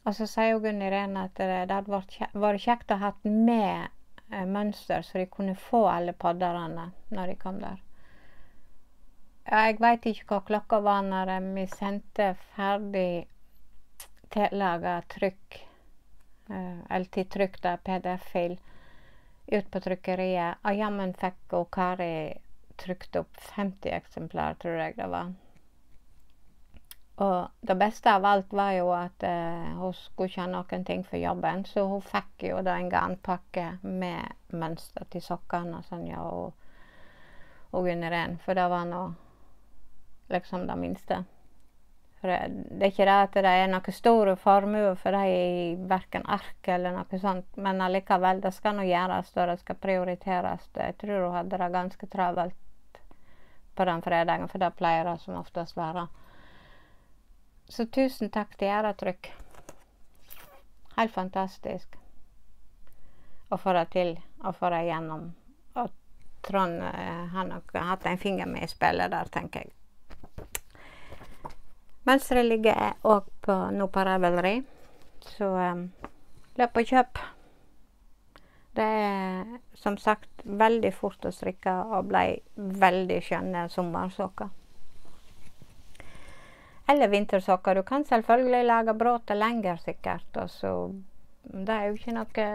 Og så sier Gunn Irene at det, hadde vært, kjekt å ha med uh, mønster, så de kunne få alle podderne når de kom der. Jeg veit ikke hva klokka var når vi sendte ferdig tillaga trykk eller til trykk, da, PDF-fil ut på trykkeriet. Og jammen fikk Kari trykt opp 50 eksemplar, tror jeg det var. Og det beste av alt var jo at eh, hun skulle ikke ha noen ting for jobben, så hun fikk jo da en garnpakke med mønster til sokkene og sånn, ja, og, og under en, for det var nå liksom det minste. For det, det, er ikke det at det er noe store formue for dem i verken ark eller noe sånt, men allikevel, det skal nå gjøres, og det skal prioriteres. Jeg tror hun hadde det ganske travelt på den fredagen, for det pleier det som oftest være. Så tusen takk til Æratrykk. Helt fantastisk å få det til, og få det gjennom. Og Trond eh, har nok hatt en finger med i spillet der, tenker jeg. Mønsteret ligger òg på, nå på Revelry, så um, løp og kjøp. Det er som sagt veldig fort å strikke og ble veldig skjønne sommersokker. Eller vintersokker. Du kan selvfølgelig lage bråter lenger, sikkert. Og så Det er jo ikke noe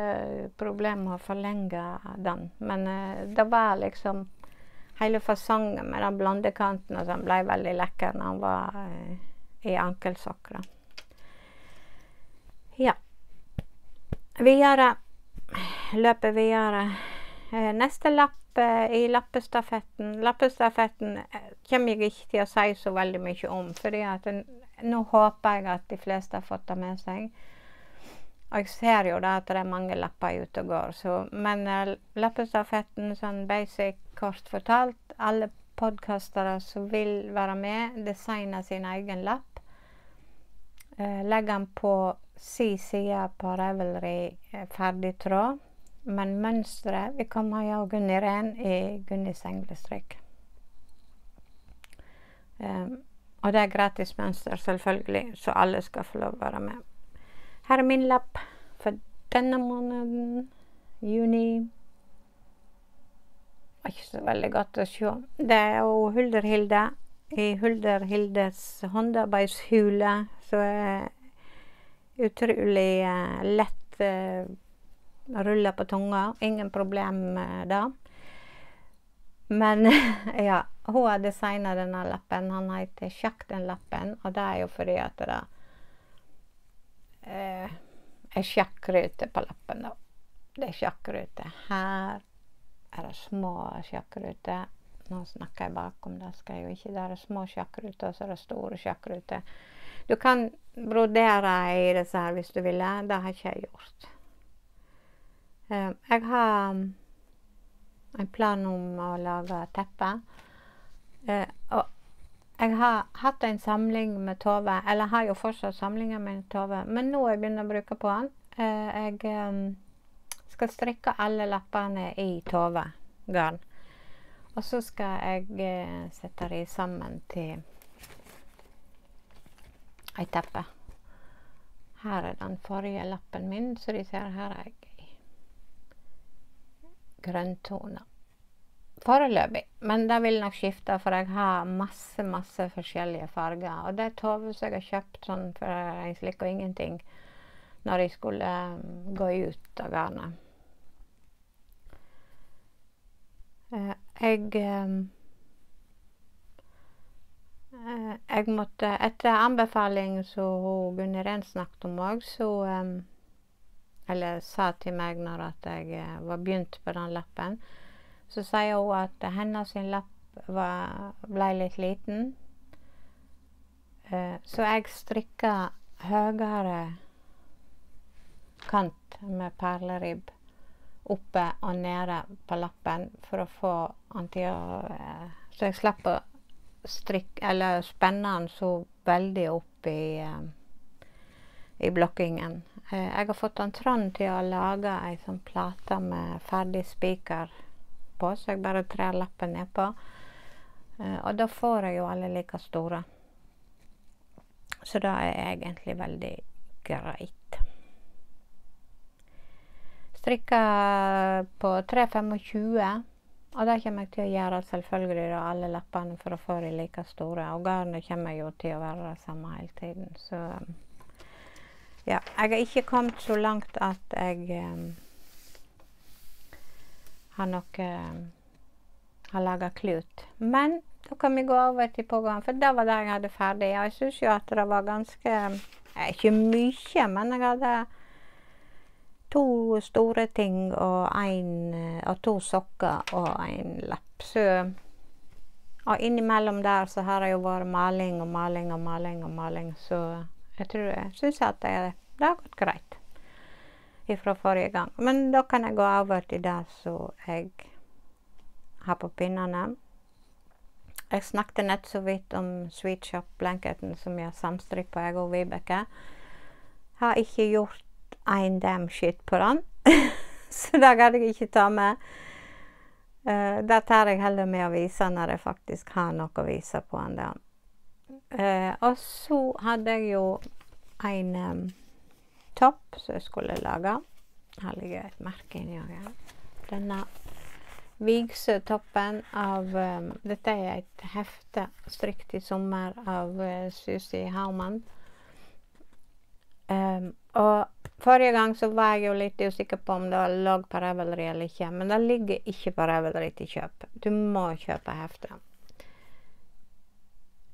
problem å forlenge den. Men uh, det var liksom Hele fasongen med den blondekanten og sånn ble veldig lekker når han var uh, i ankelsokker. Ja. Videre løper videre. Uh, neste lapp i lappestafetten Lappestafetten kommer jeg ikke til å si så veldig mye om, at nå håper jeg at de fleste har fått det med seg. Og jeg ser jo da at det er mange lapper ute og går. Så, men uh, lappestafetten, sånn basic, kort fortalt Alle podkastere som vil være med, designe sin egen lapp. Uh, legg den på si side på Revelry ferdig tråd. Men mønsteret vil komme av Gunn Irén i Gunnis englestrikk. Um, og det er gratis mønster, selvfølgelig, så alle skal få lov å være med. Her er min lapp for denne måneden, juni. Det var ikke så veldig godt å se. Det er jo Hulderhilde i Hulderhildes håndarbeidshule, så er utrolig uh, lett uh, ruller på tunga. Ingen problem med det. Men ja, hun har designa denne lappen. Han heter Sjakk den lappen, og det er jo fordi at det eh, er sjakkruter på lappen, da. Det er sjakkruter Her er det små sjakkruter. Nå snakker jeg bakom, det skal jeg jo ikke. Det er små sjakkruter, og så er det store sjakkruter. Du kan brodere i disse her hvis du ville. Det har ikke jeg gjort. Eh, jeg har en plan om å lage teppe. Eh, og jeg har hatt en samling med Tove, eller har jo fortsatt samlinger med Tove, men nå har jeg begynt å bruke på den. Eh, jeg um, skal strikke alle lappene i Tove-garn. Og så skal jeg sette de sammen til ei teppe. Her er den forrige lappen min, så de ser her er jeg grønntoner. Foreløpig. Men det vil nok skifte, for jeg har masse, masse forskjellige farger. Og det er Tove som jeg har kjøpt sånn for en slikk og ingenting når jeg skulle um, gå ut av garnet. Uh, jeg uh, Jeg måtte Etter anbefaling som Gunni Ren snakket om òg, så eller sa til meg når jeg eh, var begynt på den lappen, så sier hun at hennes lapp var, ble litt liten. Uh, så jeg strikka høyere kant med perleribb oppe og nede på lappen for å få den til å uh, Så jeg slapp å strikke eller spenne den så veldig opp i, i blokkingen. Eh, jeg har fått han Trond til å lage ei sånn plate med ferdig spiker på, så jeg bare trer lappen nedpå. Eh, og da får jeg jo alle like store. Så det er egentlig veldig greit. Strikka på 3,25. Og det kommer jeg til å gjøre selvfølgelig da, alle lappene for å få de like store. Og garnet kommer jo til å være det samme hele tiden. Så ja, jeg har ikke kommet så langt at jeg um, har noe um, Har laga klut. Men da kan vi gå over til pågang, for det var det jeg hadde ferdig. Jeg syns jo at det var ganske eh, Ikke mye, men jeg hadde to store ting og, en, eh, og to sokker og en lapp. Så Og innimellom der så har det jo vært maling og maling og maling og maling, så jeg tror jeg syns at det, det har gått greit fra forrige gang. Men da kan jeg gå over til det som jeg har på pinnene. Jeg snakket nett så vidt om Sweet Shop-blanketen som jeg på, jeg og Vibeke. Har ikke gjort en damn shit på den, så det gadd jeg ikke ta med. Uh, det tar jeg heller med å vise når jeg faktisk har noe å vise på den. Eh, og så hadde jeg jo en um, topp som jeg skulle lage. Her ligger et merke inni her. Denne Vigsø-toppen av um, Dette er et hefte strikt i sommer av uh, Susi Haumann. Um, og forrige gang så var jeg jo litt usikker på om det lå på Revelry eller ikke. Men det ligger ikke på Revelry til kjøp. Du må kjøpe heftet.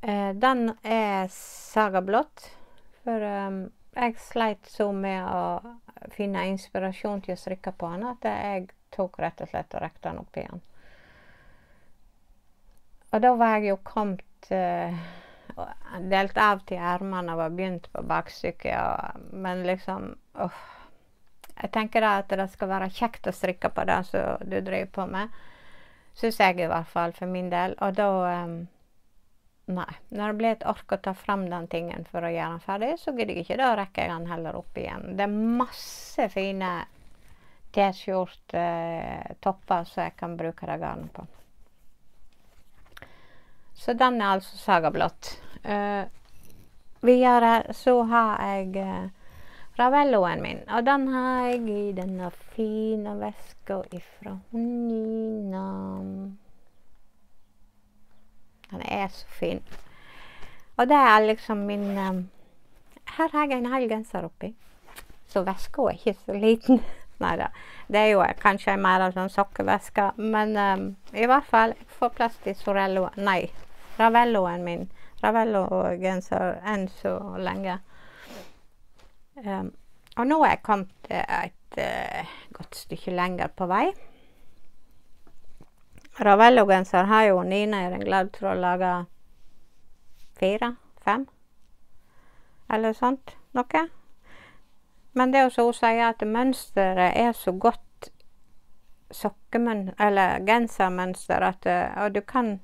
Eh, den er saga blått. For um, jeg sleit så med å finne inspirasjon til å strikke på den at jeg tok rett og slett og rekte den opp igjen. Og da var jeg jo kommet uh, Delt av til ermene og var begynt på bakstykket, men liksom uh, Jeg tenker da at det skal være kjekt å strikke på det som du driver på med. Syns jeg i hvert fall, for min del. Og da em, Nei. Når det blir et ork å ta fram den tingen for å gjøre den ferdig, så gidder jeg ikke. Da rekker jeg den heller opp igjen. Det er masse fine T-skjorte, topper som jeg kan bruke det garnet på. Så den er altså saga blått. Eh, videre så har jeg uh, Ravelloen min, og den har jeg i denne fine veska ifra Nina. Den er så fin. Og det er liksom min um, Her har jeg en hel genser oppi. Så veska er ikke så liten. Nei da. Det er jo kanskje mer av sånn sokkeveske. Men um, i hvert fall jeg får plass til Sorello Nei, Ravelloen min. Ravello-genser enn så lenge. Um, og nå er jeg kommet et uh, godt stykke lenger på vei. Ravello-genser har jo Nina er glad for å lage fire, fem, eller sånt noe. Men det er jo så hun sier at mønsteret er så godt sokkemønster, eller gensermønster, at eh, Og du kan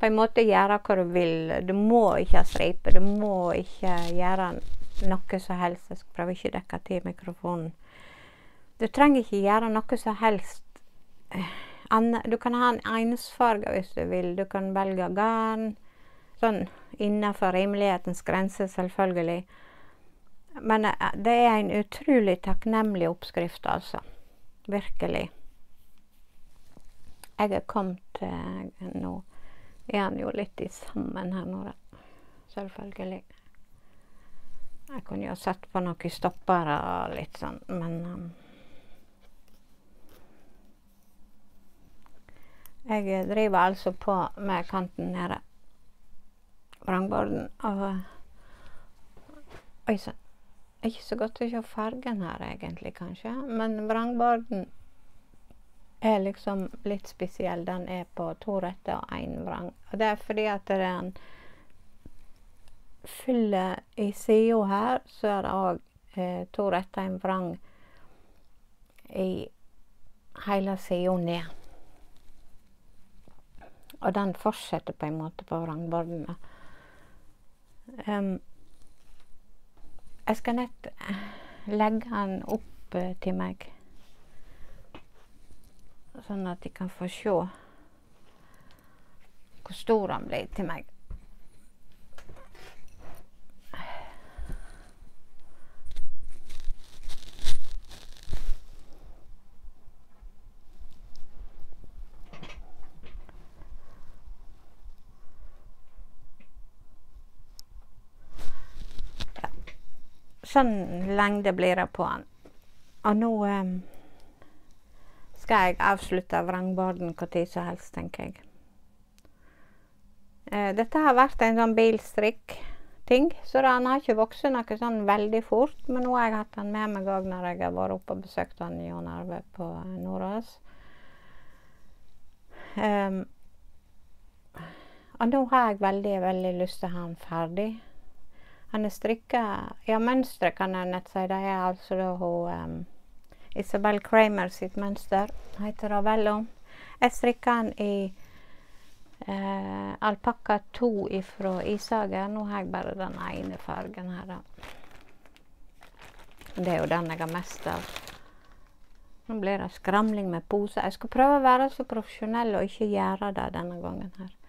på en måte gjøre hva du vil. Du må ikke ha striper. Du må ikke gjøre noe som helst. Jeg skal prøve ikke å dekke til mikrofonen. Du trenger ikke gjøre noe som helst. Du kan ha en ensfarge hvis du vil. Du kan velge garn. Sånn innenfor rimelighetens grenser, selvfølgelig. Men eh, det er en utrolig takknemlig oppskrift, altså. Virkelig. Jeg er kommet eh, Nå er han jo litt i sammen her nå, da. Selvfølgelig. Jeg kunne jo sett på noen stoppere og litt sånn, men um, Jeg driver altså på med kanten nede. Vrangborden. Og Oi sann. Ikke så godt å se fargen her, egentlig, kanskje. Men vrangborden er liksom litt spesiell. Den er på to retter og én vrang. Og det er fordi at den fyller i sida her, så er det òg eh, to retter en vrang i hele sida ned. Og den fortsetter på en måte på vrangbordene. Um, jeg skal nett legge den opp uh, til meg. Sånn at de kan få se hvor stor han blir til meg. Sånn lengde blir det på den. Og nå eh, skal jeg avslutte vrangborden når som helst, tenker jeg. Eh, dette har vært en sånn bilstrikk-ting, så han har ikke vokst noe sånn veldig fort. Men nå har jeg hatt han med meg òg når jeg har vært oppe og besøkt han Jon Arve på Nordås. Um, og nå har jeg veldig, veldig lyst til å ha han ferdig. Han er strikka Ja, mønsteret kan jeg nett si. Det er altså da hun um, Isabel Kramer sitt mønster. Heter Ravello. Jeg strikka den i eh, alpakka 2 ifra Isager. Nå har jeg bare den ene fargen her, da. Det er jo den jeg har mest av. Nå blir det skramling med poser. Jeg skal prøve å være så profesjonell og ikke gjøre det denne gangen her.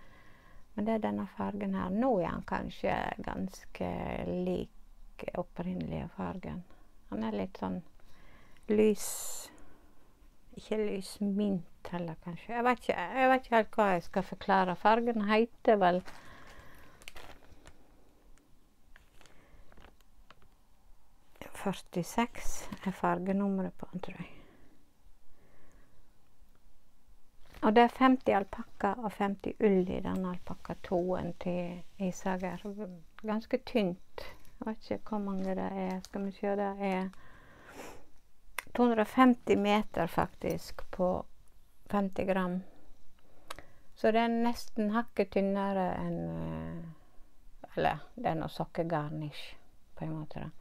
Men det er denne fargen her. Nå er han kanskje ganske lik opprinnelige fargen. Han er litt sånn lys Ikke lys mint heller, kanskje. Jeg vet ikke, jeg vet ikke helt hva jeg skal forklare. Fargen heter vel Førtiseks er fargenummeret på den, tror jeg. Og det er 50 alpakka og 50 ull i den alpakka toen til Isager. Ganske tynt. Jeg vet ikke hvor mange det er. Skal vi se, det er 250 meter faktisk på 50 gram. Så det er nesten hakket tynnere enn eh, Eller det er noe sokkegarnish, på en måte. da.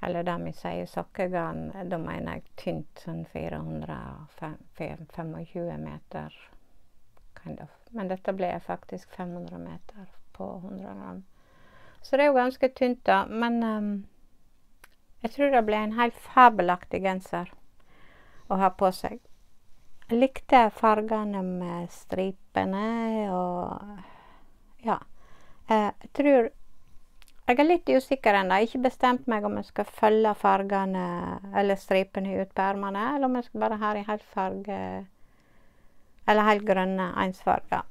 Eller det vi sier sokkegarn, da mener jeg tynt, sånn 425 meter. Kind of. Men dette ble faktisk 500 meter på 100 gram. Så det er jo ganske tynt, da. Men um, jeg tror det ble en helt fabelaktig genser å ha på seg. Jeg likte fargene med stripene og Ja. Jeg tror jeg er litt usikker ennå. Ikke bestemt meg om jeg skal følge fargene eller stripene ut på ermene, eller om jeg skal bare ha de helt farge Eller helt grønne, ensfarger.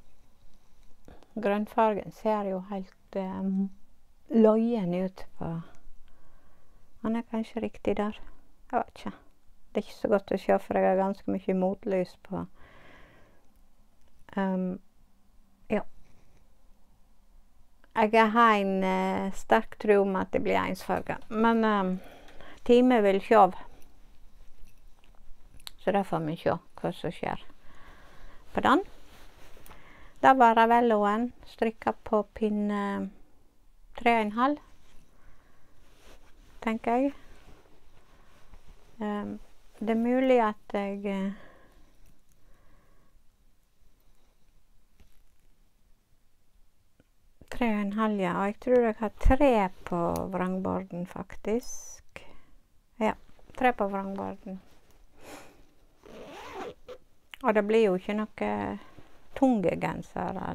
Grønnfargen ser jo helt um, løyen ut på Han er kanskje riktig der. Jeg vet ikke. Det er ikke så godt å se, for jeg har ganske mye motlys på. Um, ja. Jeg har en uh, sterk tro om at det blir ensfarga. Men um, time vil sjå. Så da får vi sjå hva som skjer på den. Da var ravelloen strikka på pinne tre og en halv, tenker jeg. Um, det er mulig at jeg Tre og en halv, ja. Og jeg tror jeg har tre på vrangborden, faktisk. Ja, tre på vrangborden. Og det blir jo ikke noe tunge gensere.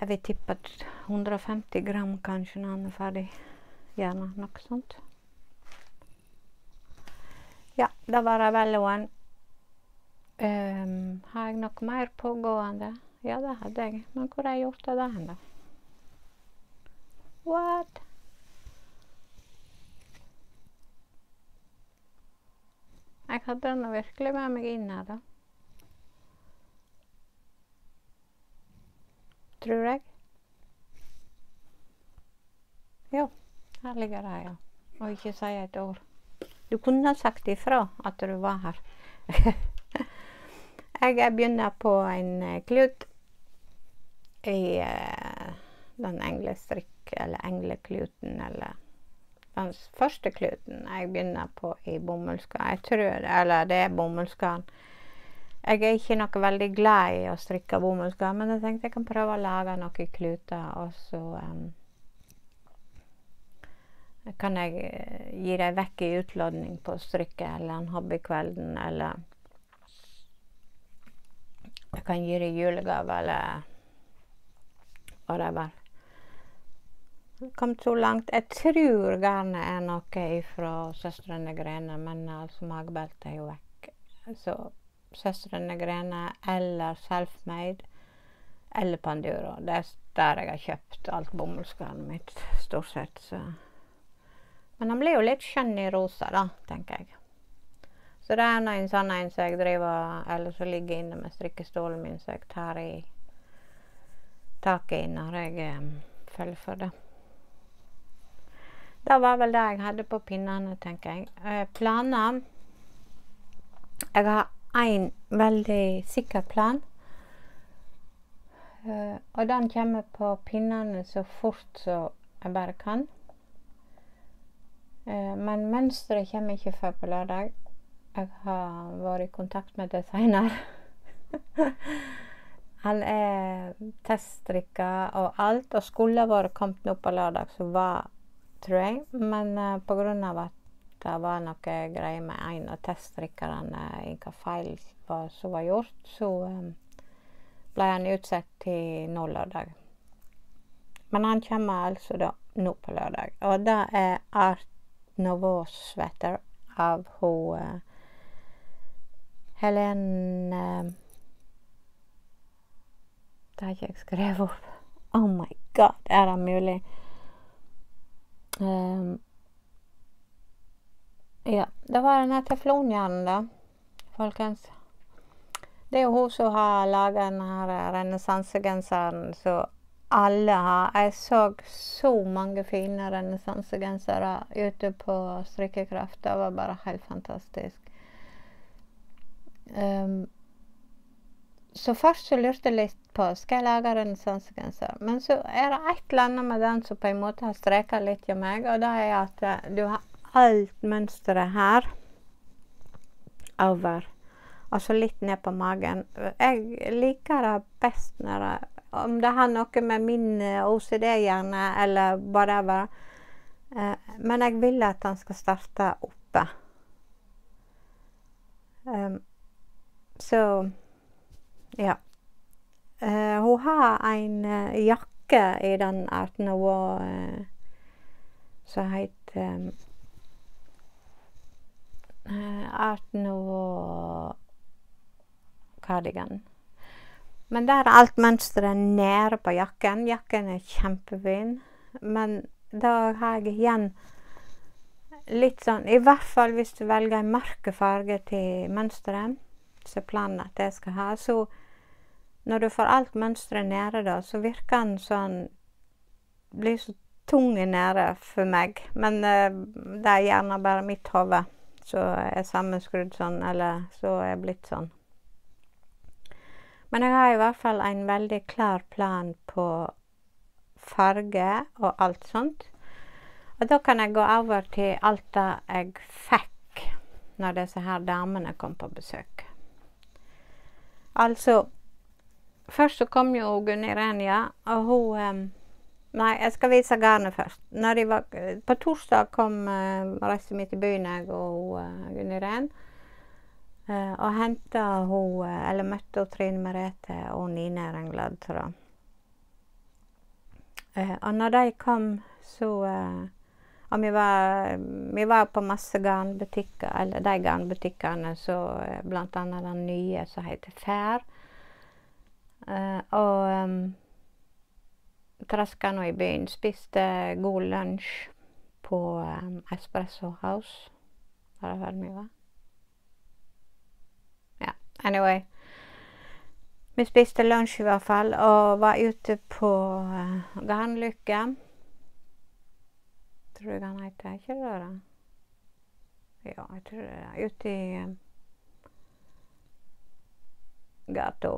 Jeg vil tippe at 150 gram kanskje når han er ferdig. Gjerne noe sånt. Ja, det var ravelloen. Um, har jeg noe mer pågående? Ja, det hadde jeg. Men hvor har jeg gjort av det hen, da? What? Jeg hadde den virkelig med meg inn her, da. Tror jeg. Jo, her ligger det, ja. Og ikke si et ord. Du kunne ha sagt ifra at du var her. jeg begynner på en uh, klut i uh, den englestrikk, eller englekluten, eller den første kluten jeg begynner på i bomullsgarn. Jeg tror, eller det er bomullsgarn. Jeg er ikke noe veldig glad i å strikke bomullsgarn, men jeg tenkte jeg kan prøve å lage noen kluter, og så um, kan jeg gi dem vekk i utlodning på strikket eller en hobbykvelden, eller jeg kan gi dem julegave, eller whatever. Kom så langt. Jeg tror garnet er noe fra Søstrene Grene, men altså magebeltet er jo vekk. Så Søstrene Grene eller Selfmade eller Panduro. Det er der jeg har kjøpt alt bomullsgarnet mitt, stort sett. Så. Men han blir jo litt skjønn i rosa, da, tenker jeg. Så det er en sånn en som jeg driver Eller som ligger inne med strikkestålen min, så jeg tar i taket i når jeg um, følger for det. Det var vel det jeg hadde på pinnene, tenker jeg. Eh, planer Jeg har én veldig sikker plan. Uh, og den kommer på pinnene så fort som jeg bare kan. Uh, men mønsteret kommer ikke før på lørdag. Jeg har vært i kontakt med designer. Han er teststrikka og alt, og skulle vært kommet nå på lørdag, så var tror jeg. Men uh, grunn av at det var noe greier med en av teststrikkerne, hva feil var, som var gjort, så um, ble han utsatt til nå lørdag. Men han kommer altså da nå på lørdag. Og det er Art Nouveau-sweater av hun uh, Helen uh, Det har ikke jeg skrevet opp. Oh my god, er det mulig? Um, ja, det var denne teflonhjernen, da, folkens. Det er jo hun som har laga denne renessansegenseren som alle har. Jeg så så mange fine renessansegensere ute på Strikkekraft. Det var bare helt fantastisk. Um, så først så lurte jeg litt på skal jeg lage renessansegenser. Men så er det et eller annet med den som på en måte har streka litt hos meg, og det er at eh, du har alt mønsteret her over. Altså litt ned på magen. Jeg liker det best når det Om det har noe med min eh, OCD gjerne, eller whatever. Eh, men jeg vil at den skal starte oppe. Um, så ja. Uh, hun har en uh, jakke i den Art Nouveau uh, som heter um, Art Nouveau cardigan. Men der er alt mønsteret nede på jakken. Jakken er kjempefin. Men da har jeg igjen litt sånn I hvert fall hvis du velger en mørk farge til mønsteret, som planen at jeg skal ha, så når du får alt mønsteret nede, da, så virker den sånn Blir så tung i nede for meg. Men uh, det er gjerne bare mitt hode som er sammenskrudd sånn, eller så er blitt sånn. Men jeg har i hvert fall en veldig klar plan på farge og alt sånt. Og da kan jeg gå over til alt det jeg fikk når disse her damene kom på besøk. Altså Først så kom jo Gunni Irenia, og hun um, Nei, jeg skal vise garnet først. Var, på torsdag kom uh, reiste vi til byen, jeg og uh, Gunni Ren. Uh, og henta hun Eller møtte hun Trine Merete og Nine Renglad, tror jeg. Uh, og når de kom, så uh, Og vi var, vi var på masse garnbutikker, eller de garnbutikkene så blant annet den nye som heter Fær. og um, traska nå i byen. Spiste god lunsj på um, Espresso House. Har du hørt mye vi Ja, Anyway. Vi spiste lunsj i hvert fall, og var ute på uh, Garnlykke. Tror du han heter. Ikke det, da? Ja, jeg tror det. er Ute i um, gata.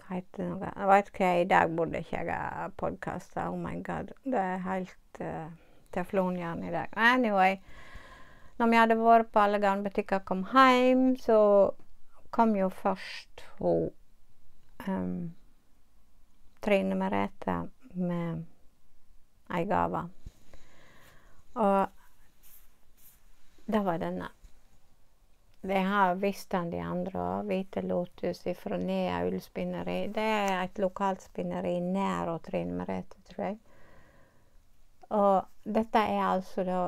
Hva heter det? Jeg vet hva, I dag burde ikke jeg ha podkasta. Oh my god. Det er helt uh, teflonjern i dag. Anyway. Når vi hadde vært på alle garnbutikker og kom hjem, så kom jo først hun um, Trine Merete med ei gave. Og det var denne. De har visst den, de andre òg. Hvite Lotus fra Nea ullspinneri. Det er et lokalt spinneri nær Trine Merete, tror jeg. Og dette er altså da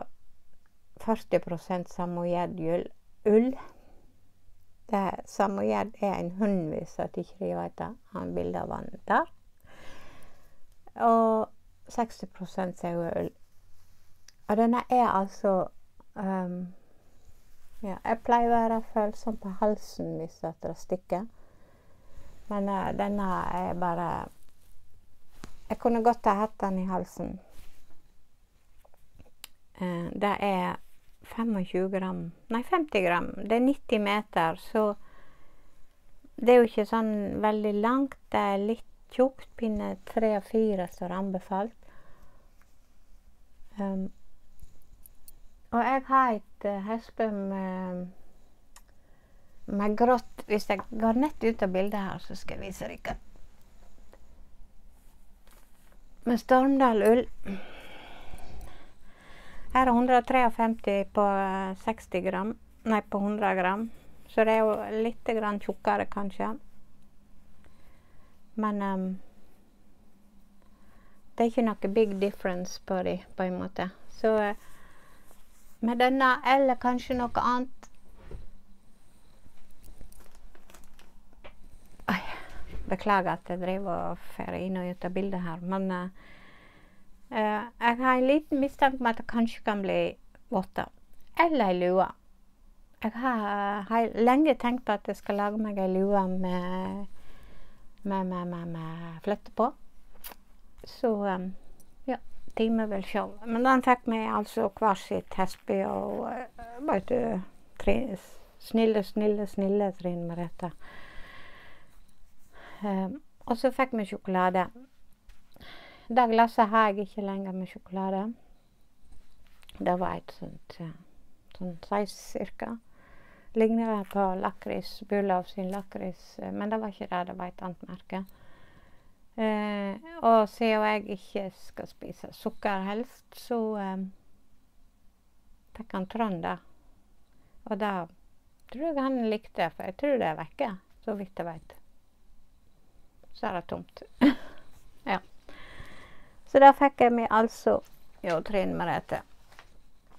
40 samoyed ull. Samojed er en hund, hvis at ikke de vet det. Han bilde av han der. Og 60 saueull. Og denne er altså um, ja, Jeg pleier å være følsom på halsen hvis det stikker. Men uh, denne er bare Jeg kunne godt ha hatt den i halsen. Uh, det er 25 gram Nei, 50 gram. Det er 90 meter, så det er jo ikke sånn veldig langt. Det er litt tjukt. Pinne tre og fire står anbefalt. Um, og jeg har et uh, hespe med, med grått Hvis jeg går nett ut av bildet her, så skal jeg vise dere. Med Stormdal ull. Her er 153 på 60 eh, gram. Nei, på 100 gram. Så det er jo litt grann tjukkere, kanskje. Men um, det er ikke noe big difference på dem, på en måte. Så eh, med denne, eller kanskje noe annet Oi, beklager at jeg driver og fer inn og ut av bildet her, men uh, jeg har en liten mistanke om at det kanskje kan bli votter. Eller ei lue. Jeg har, har lenge tenkt på at jeg skal lage meg ei lue med, med, med, med, med flette på. Så um, time vel sjøl. Men den fikk vi altså hver sitt hespe og veit du, tre, snille, snille, snille Trine Merete. Um, og så fikk vi sjokolade. Det glasset har jeg ikke lenger med sjokolade. Det var et sånt uh, sånn size cirka. Ligner på lakris, Bulov sin lakris, uh, men det var ikke det. Det var et annet merke. Eh, og siden jeg ikke skal spise sukker helst, så eh, fikk han Trond det. Og det tror jeg han likte, for jeg tror det er vekke, så vidt jeg vet. Så er det tomt. ja. Så da fikk jeg meg altså Jo, Trine Merete.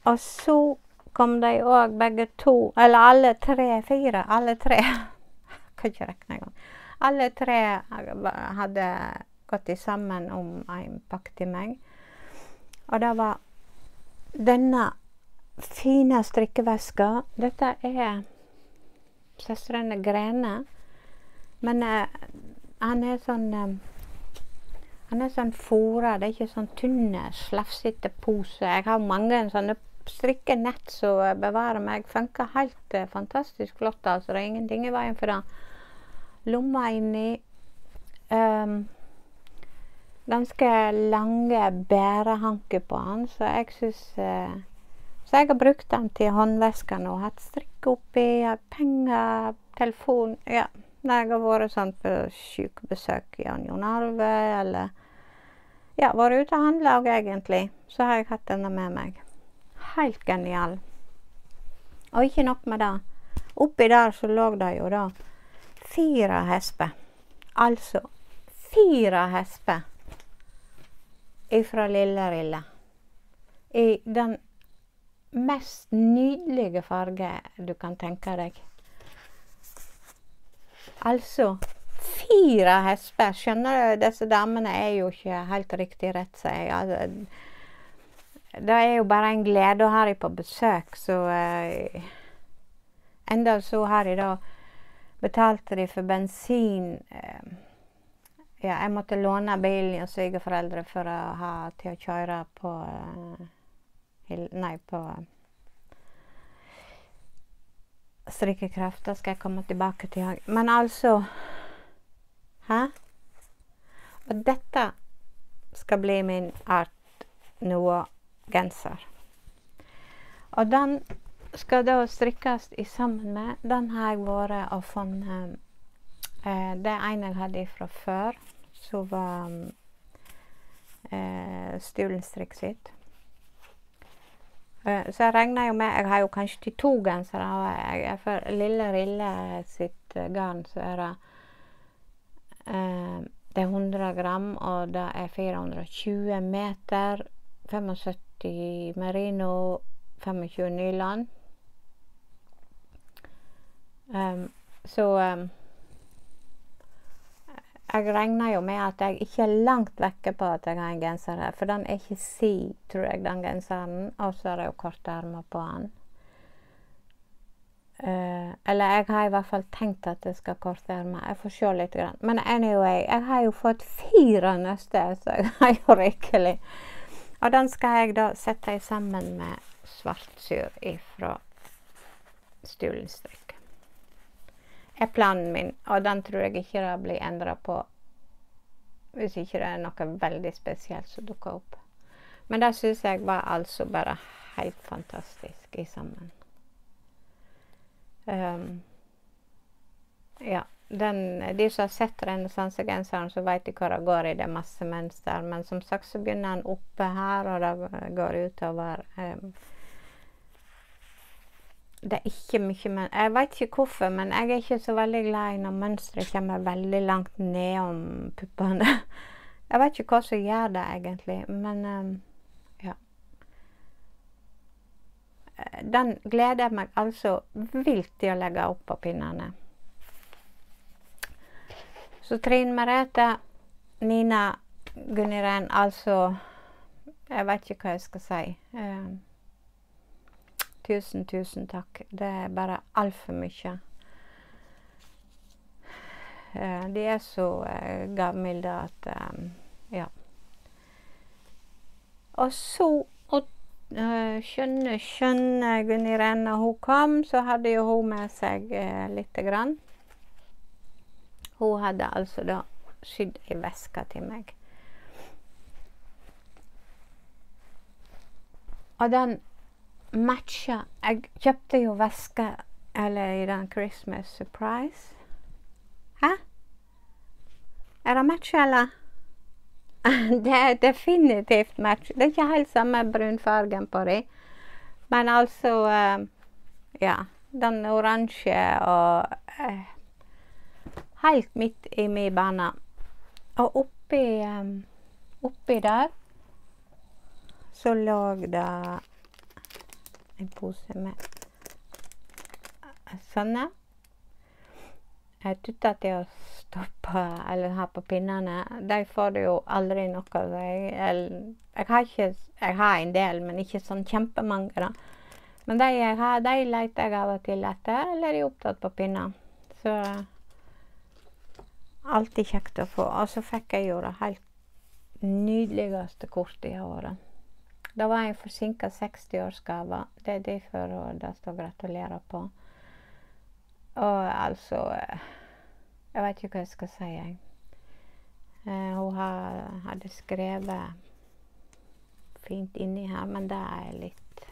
Og så kom de òg begge to, eller alle tre, fire, alle tre. kan ikke regne engang. Alle tre hadde gått sammen om en pakke til meg. Og det var denne fine strikkeveska. Dette er søstrene Grene. Men eh, han er sånn eh, Han er sånn fora. Det er ikke sånn tynne, slafsete pose. Jeg har mange sånne strikkenett som bevarer meg. Funker helt eh, fantastisk flott. altså. Det er ingenting i veien for det lomma inni. Um, ganske lange bærehanker på den, så jeg syns uh, Så jeg har brukt den til håndveska nå. Hatt strikk oppi, penger, telefon Ja. Når jeg har vært sånn på sykebesøk i Jon Arve, eller Ja, vært ute og handla òg, egentlig. Så har jeg hatt denne med meg. Helt genial. Og ikke nok med det. Oppi der så lå det jo da fire hesper. Altså fire hesper ifra Lille Rille. I den mest nydelige farge du kan tenke deg. Altså fire hesper. Skjønner du, disse damene er jo ikke helt riktig rett seg. Altså, det er jo bare en glede å ha dem på besøk, så uh, Enda så har de da betalte de for bensin. Eh, ja, jeg måtte låne bilen hos svigerforeldre for å ha til å kjøre på eh, Nei, på strikkekraft. Det skal jeg komme tilbake til. Men altså Hæ? Og dette skal bli min Art noe genser. Og den skal da strikkes sammen med, den har jeg vært og funnet eh, Det er en jeg hadde fra før, som var eh, Stulenstrikk sitt. Eh, så jeg regner jo med Jeg har jo kanskje til to gensere. Jeg, for Lille Rille sitt eh, garn, så er det eh, Det er 100 gram, og det er 420 meter. 75 merino, 25 nyland. Um, så um, jeg regner jo med at jeg ikke er langt vekke på at jeg har en genser her. For den er ikke si, tror jeg, den genseren. Og så er det jo korte ermer på den. Uh, eller jeg har i hvert fall tenkt at det skal korte ermer. Jeg får se litt. Grann. Men anyway, jeg har jo fått fire nøster, så jeg har jo rikelig. Og den skal jeg da sette sammen med svartsyr ifra Stulenstrikk er planen min, og den tror jeg ikke det blir endra på hvis ikke det er noe veldig spesielt som dukker opp. Men det syns jeg var altså bare helt fantastisk i sammen. Um, ja. Den, de som har sett renessansegenseren, så vet de hva det går i. Det masse mønster. Men som sagt så begynner den oppe her, og det går utover um, det er ikke mye men Jeg vet ikke hvorfor, men jeg er ikke så veldig glad i når mønsteret kommer veldig langt nedom puppene. Jeg vet ikke hva som gjør det, egentlig, men um, ja. Den gleder jeg meg altså vilt til å legge opp på pinnene. Så Trine Merete, Nina Gunniren, altså Jeg vet ikke hva jeg skal si. Um, Tusen, tusen takk. Det er bare altfor mye. Eh, de er så eh, gavmilde at um, Ja. Og så og, uh, skjønne, skjønne Gunni Renne hun kom, så hadde jo hun med seg uh, lite grann. Hun hadde altså da sydd ei veske til meg. Og den matcha Jeg kjøpte jo veske eller i den Christmas Surprise. Hæ? Er det match, eller? det er definitivt match. Det er ikke helt samme brunfargen på dem. Men altså uh, Ja. Den oransje og uh, Helt midt i min bane. Og oppi, um, oppi der så lå det en pose med sånne. Tutter til å stoppe eller ha på pinnene. De får du jo aldri noe av. Jeg, jeg, har ikke, jeg har en del, men ikke sånn kjempemange. da. Men de jeg har, de leter jeg av og til etter, eller er opptatt på pinner. Så alltid kjekt å få. Og så fikk jeg jo det helt nydeligste kortet i året. Det var en forsinka 60-årsgave. Det er derfor det står 'gratulerer' på. Og altså Jeg vet ikke hva jeg skal si, jeg. Uh, hun har, hadde skrevet fint inni her, men det er litt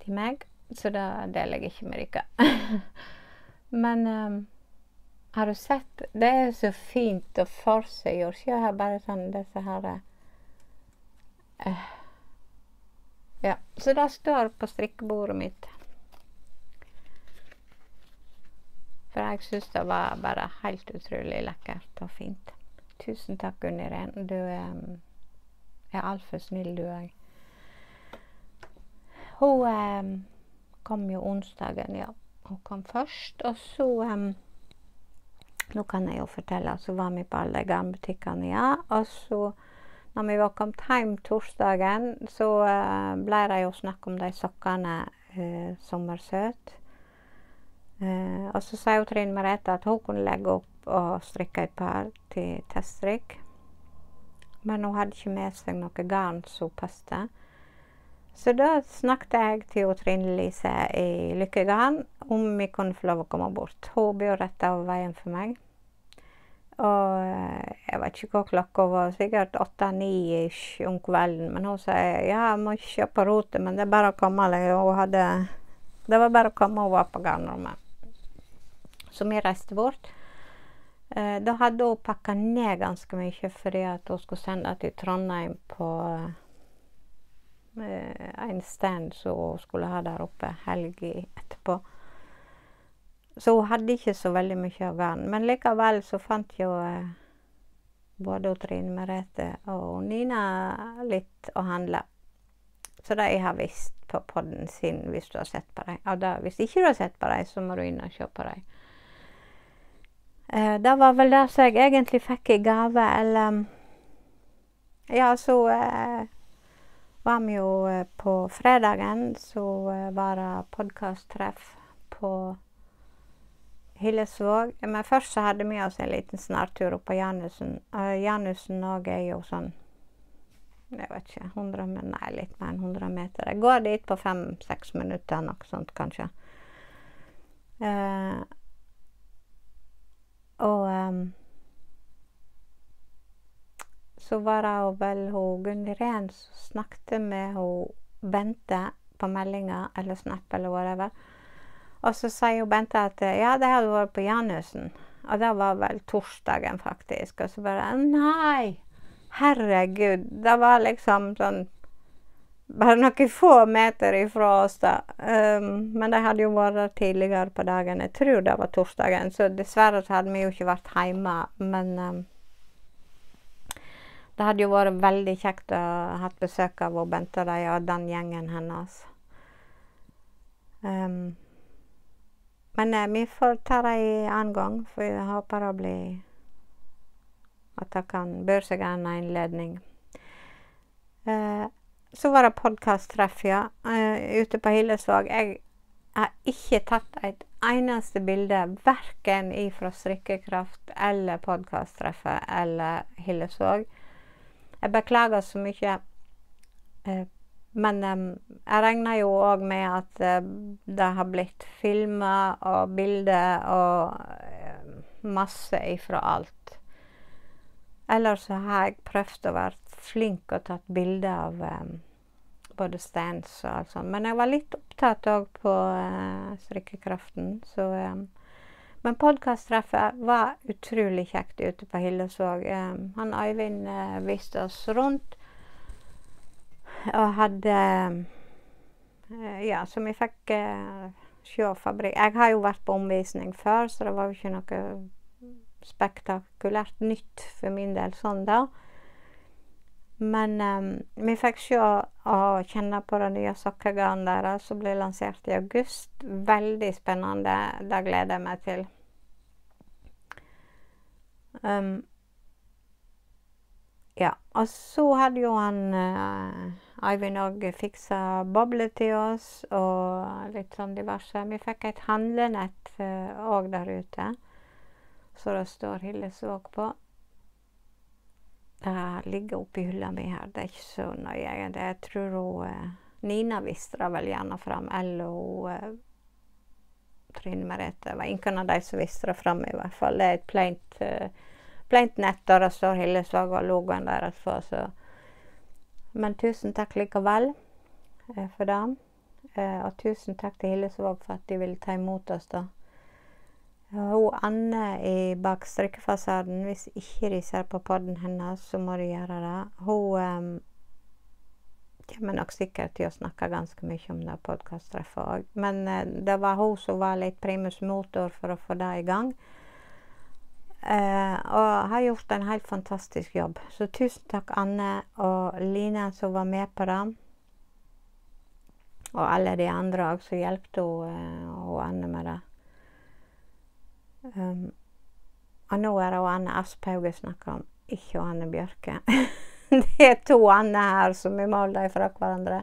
til meg. Så det deler jeg ikke med dere. men um, har du sett Det er så fint å forseggjort. Se her, bare sånn disse her Uh, ja, så det står på strikkebordet mitt. For jeg syns det var bare helt utrolig lekkert og fint. Tusen takk, Gunn Irén. Du um, er altfor snill, du òg. Hun um, kom jo onsdagen, ja. Hun kom først. Og så um, Nå kan jeg jo fortelle, så var vi på alle de garnbutikkene, ja. Og så når vi var kommet hjem torsdagen, så uh, ble det jo snakk om de sokkene uh, sommersøt. Uh, og så sa Trine Merete at hun kunne legge opp og strikke et par til teststrikk. Men hun hadde ikke med seg noe garn som passet. Så da snakket jeg til Trine Lise i Lykkegarn om vi kunne få lov å komme bort. Hun bor rett over veien for meg. Og eh, jeg vet ikke hva klokka var, sikkert åtte-ni-ish om kvelden. Men hun sier ja, jeg må ikke kjøpe på rotet, men det er bare å komme. Hun hadde, det var bare å komme, hun var på garnrommet. Så vi reiste bort. Eh, da hadde hun pakka ned ganske mye fordi at hun skulle sende til Trondheim på eh, en stand som hun skulle ha der oppe helga etterpå. Så hun hadde ikke så veldig mye av garn. Men likevel så fant jo eh, både Trine Merete og Nina litt å handle. Så jeg har visst på podden sin, hvis du har sett på dem. Og da, hvis ikke du har sett på dem, så må du inn og se på dem. Eh, det var vel det som jeg egentlig fikk i gave, eller Ja, så eh, var vi jo eh, på fredagen, så eh, var det podkasttreff på Hillesvåg. Men først så hadde vi oss en liten snartur opp på Janussen. Uh, Janussen òg er jo sånn jeg vet ikke 100, men nei, litt mer enn 100 meter. Jeg går dit på fem-seks minutter, noe sånt kanskje. Uh, og um, så var det vel hun Gunn Ren som snakket med hun Bente på meldinga eller Snap eller whatever. Og så sier jo Bente at ja, det hadde vært på Janussen. Og det var vel torsdagen, faktisk. Og så bare Nei! Herregud. Det var liksom sånn bare noen få meter ifra oss, da. Um, men de hadde jo vært tidligere på dagen. Jeg tror det var torsdagen, så dessverre så hadde vi jo ikke vært hjemme. Men um, det hadde jo vært veldig kjekt å ha besøk av Bente og den gjengen hennes. Um, men eh, vi får ta det en annen gang, for jeg håper å bli At det kan bør seg en innledning. Eh, så var det podkast-treff, ja, Eh, ute på Hillesvåg. Jeg har ikke tatt et eneste bilde, verken ifra Strikkekraft eller podkast-treffet eller Hillesvåg. Jeg beklager så mye. Uh, men um, jeg regner jo òg med at uh, det har blitt filmer og bilder og masse ifra alt. Ellers så har jeg prøvd å være flink og tatt bilde av um, både stands og alt sånt. Men jeg var litt opptatt òg på uh, strikkekraften, så um, Men podkasttreffet var utrolig kjekt ute på Hillesvåg. Um, han Øyvind uh, viste oss rundt og hadde uh, Ja, så vi fikk uh, se fabrikk. Jeg har jo vært på omvisning før, så det var jo ikke noe spektakulært nytt for min del sånn da. Men um, vi fikk se og kjenne på det nye sokkegarnet deres som ble lansert i august. Veldig spennende. Det gleder jeg meg til. Um, ja. Og så hadde jo han uh, Eivind òg fiksa bobler til oss og litt sånn diverse. Vi fikk et handlenett òg uh, der ute, så det står Hillesvåg på. Det ligger oppi hylla mi her. Det er ikke så nøye, egentlig. Jeg tror hun eh, Nina viste det vel gjerne fram. Eller hun eh, Trine Merete. Det var ingen av de som viste det fram, i hvert fall. Det er et plaint, plaint nett, og det står Hillesvåg og logoen deres på. Så. Men tusen takk likevel eh, for det. Eh, og tusen takk til Hillesvåg for at de ville ta imot oss, da. Hun Anne i bak strikkefasaden, hvis ikke de ser på podden hennes, så må de gjøre det. Hun um, kommer nok sikkert til å snakke ganske mye om det podkasttreffet òg. Men uh, det var hun som var litt primus motor for å få det i gang. Uh, og har gjort en helt fantastisk jobb. Så tusen takk, Anne og Line, som var med på det. Og alle de andre òg som hjalp uh, Anne med det. Um, og nå er det Anne Asphaug jeg snakker om, ikke Anne Bjørke. det er to Anne her som vi måler fra hverandre.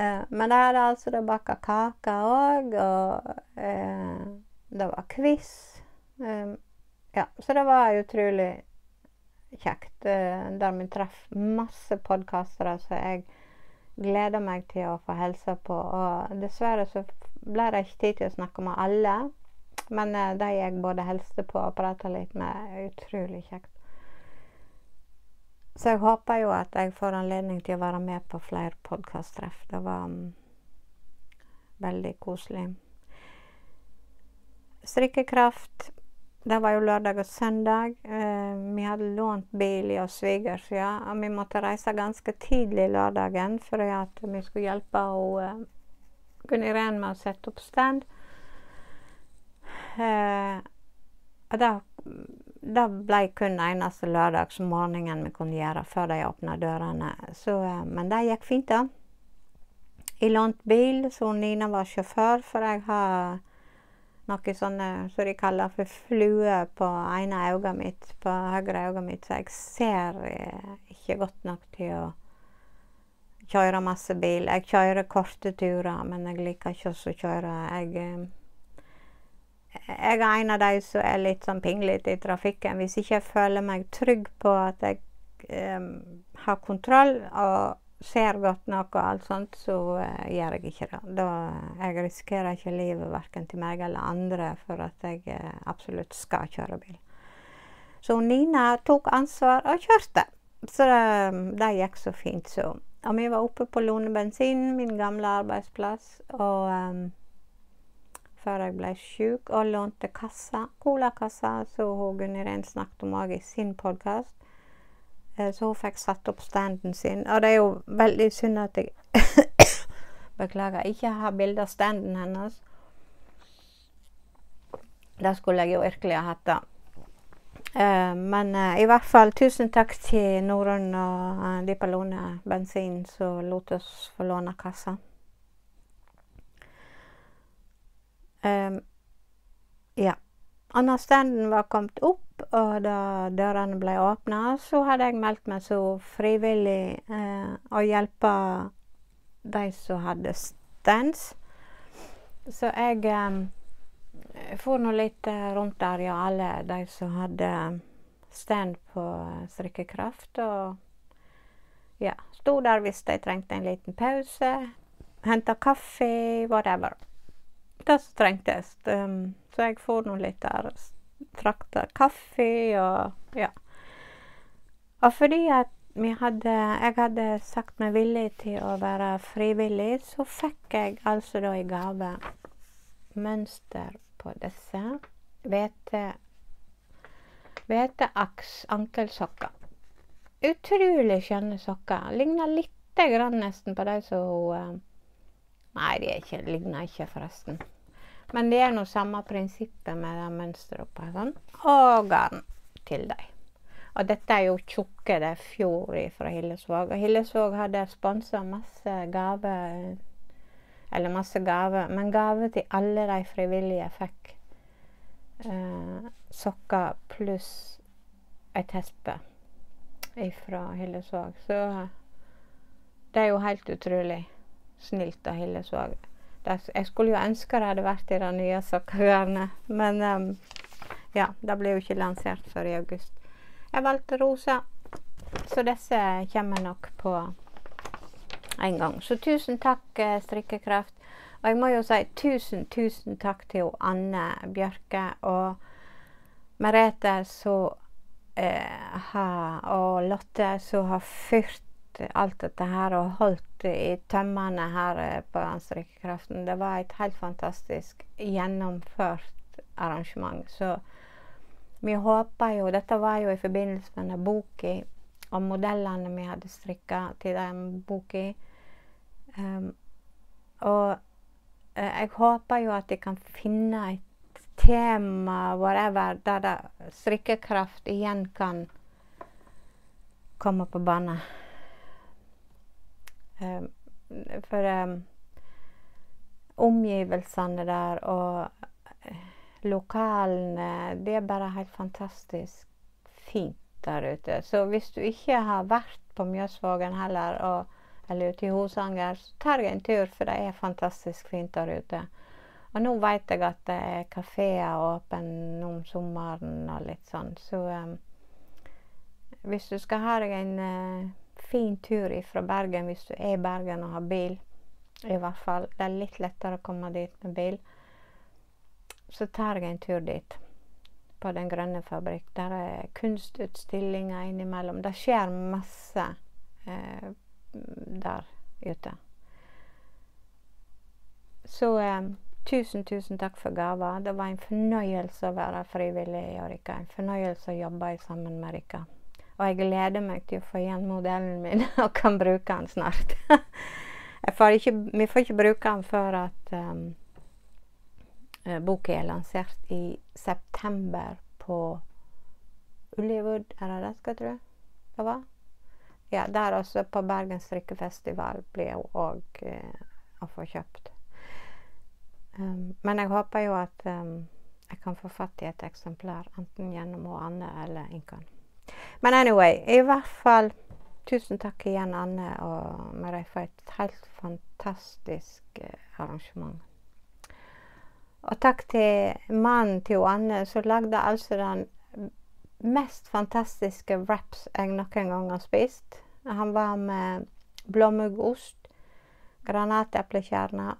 Uh, men der er det altså det baka kaker òg, og uh, det var quiz. Um, ja, så det var utrolig kjekt. Uh, der vi traff masse podkastere som jeg gleder meg til å få hilse på. Og dessverre så ble det ikke tid til å snakke med alle. Men uh, de jeg både hilste på og prata litt med, er utrolig kjekt. Så jeg håper jo at jeg får anledning til å være med på flere podkasttreff. Det var um, veldig koselig. Strikkekraft. Det var jo lørdag og søndag. Uh, vi hadde lånt bil hos svigers, ja. Og vi måtte reise ganske tidlig lørdagen for at vi skulle hjelpe uh, Gunn Irene med å sette opp stand. Eh, og det, det ble kun eneste lørdagsmorgenen vi kunne gjøre før de åpna dørene. Så, eh, men det gikk fint, da. Jeg lånte bil, så Nina var sjåfør, for jeg har noe sånne som de kaller for fluer på ene øyet mitt, på høyre øyet mitt, så jeg ser eh, ikke godt nok til å kjøre masse bil. Jeg kjører korte turer, men jeg liker ikke å kjøre. Jeg jeg er en av de som er litt sånn pinglete i trafikken. Hvis ikke jeg føler meg trygg på at jeg um, har kontroll og ser godt nok og alt sånt, så uh, gjør jeg ikke det. Da jeg risikerer ikke livet verken til meg eller andre for at jeg uh, absolutt skal kjøre bil. Så Nina tok ansvar og kjørte. Så det, det gikk så fint, så. Og vi var oppe på Lone bensin, min gamle arbeidsplass, og um, før jeg ble sjuk, og lånte kassa, colakassa, som Gunn Irén snakket om òg i sin podkast. Eh, så hun fikk satt opp standen sin. Og det er jo veldig synd at jeg Beklager, ikke har bilde av standen hennes. Det skulle jeg jo virkelig ha hatt, da. Uh, men uh, i hvert fall tusen takk til Norun og uh, Dipalone Bensin som lot oss få låne kassa. Um, ja. Når standen var kommet opp, og da dørene ble åpna, så hadde jeg meldt meg så frivillig eh, å hjelpe de som hadde stens. Så jeg eh, for nå litt eh, rundt der, ja, alle de som hadde stand på strikkekraft. Og ja, sto der hvis de trengte en liten pause. Henta kaffe, whatever det som trengtes. Um, så jeg for nå litt der. Frakta kaffe og ja. Og fordi at vi hadde, jeg hadde sagt meg villig til å være frivillig, så fikk jeg altså da i gave mønster på disse hvete hveteaks ankelsokker. Utrolig skjønne sokker. Ligner lite grann nesten på de som hun Nei, de ligner ikke, forresten. Men det er nå samme prinsippet med det mønsteret oppå sånn. Og garn til dem. Og dette er jo tjukke, det er fjor fra Hillesvåg. Og Hillesvåg hadde sponsa masse gaver. Eller masse gaver, men gaver til alle de frivillige fikk eh, sokker pluss et hespe fra Hillesvåg. Så det er jo helt utrolig snilt av Hillesvåg. Jeg skulle jo ønske det hadde vært i det nye sokkegarnet, men um, ja, det ble jo ikke lansert før i august. Jeg valgte rosa, så disse kommer nok på en gang. Så tusen takk, eh, Strikkekraft. Og jeg må jo si tusen, tusen takk til Anne Bjørke og Merete så, eh, og Lotte som har fyrt alt dette her og holdt i tømmene her eh, på Strikkekraften. Det var et helt fantastisk gjennomført arrangement. Så vi håper jo Dette var jo i forbindelse med denne boka og modellene vi hadde strikka til den boka. Um, og uh, jeg håper jo at de kan finne et tema, whatever, der strikkekraft igjen kan komme på banen. Ehm, for um, omgivelsene der og eh, lokalene Det er bare helt fantastisk fint der ute. Så hvis du ikke har vært på Mjøsvågen heller, og, eller ute i Hosanger, så tar jeg en tur, for det er fantastisk fint der ute. Og nå vet jeg at det er kafeer åpne om sommeren og litt sånn, så um, hvis du skal ha deg en uh, fin tur fra Bergen hvis du er i Bergen og har bil. I hvert fall. Det er litt lettere å komme dit med bil. Så tar jeg en tur dit. På Den grønne fabrikk. Der er kunstutstillinger innimellom. Det skjer masse eh, der ute. Så eh, tusen, tusen takk for gava. Det var en fornøyelse å være frivillig i Rika. En fornøyelse å jobbe sammen med Rika. Og jeg gleder meg til å få igjen modellen min og kan bruke den snart. får ikke, vi får ikke bruke den før at um, boka er lansert i september på Ullywood, er det det skal tro? Det var? Ja, der også på Bergen strikkefestival blir hun òg uh, å få kjøpt. Um, men jeg håper jo at um, jeg kan få fatt i et eksemplar, enten gjennom Anne eller Inkan. Men anyway, i hvert fall tusen takk igjen, Anne og Marie, for et helt fantastisk eh, arrangement. Og takk til mannen til Anne, som lagde altså den mest fantastiske wraps jeg noen gang har spist. Han var med blåmuggost, granateplekjerner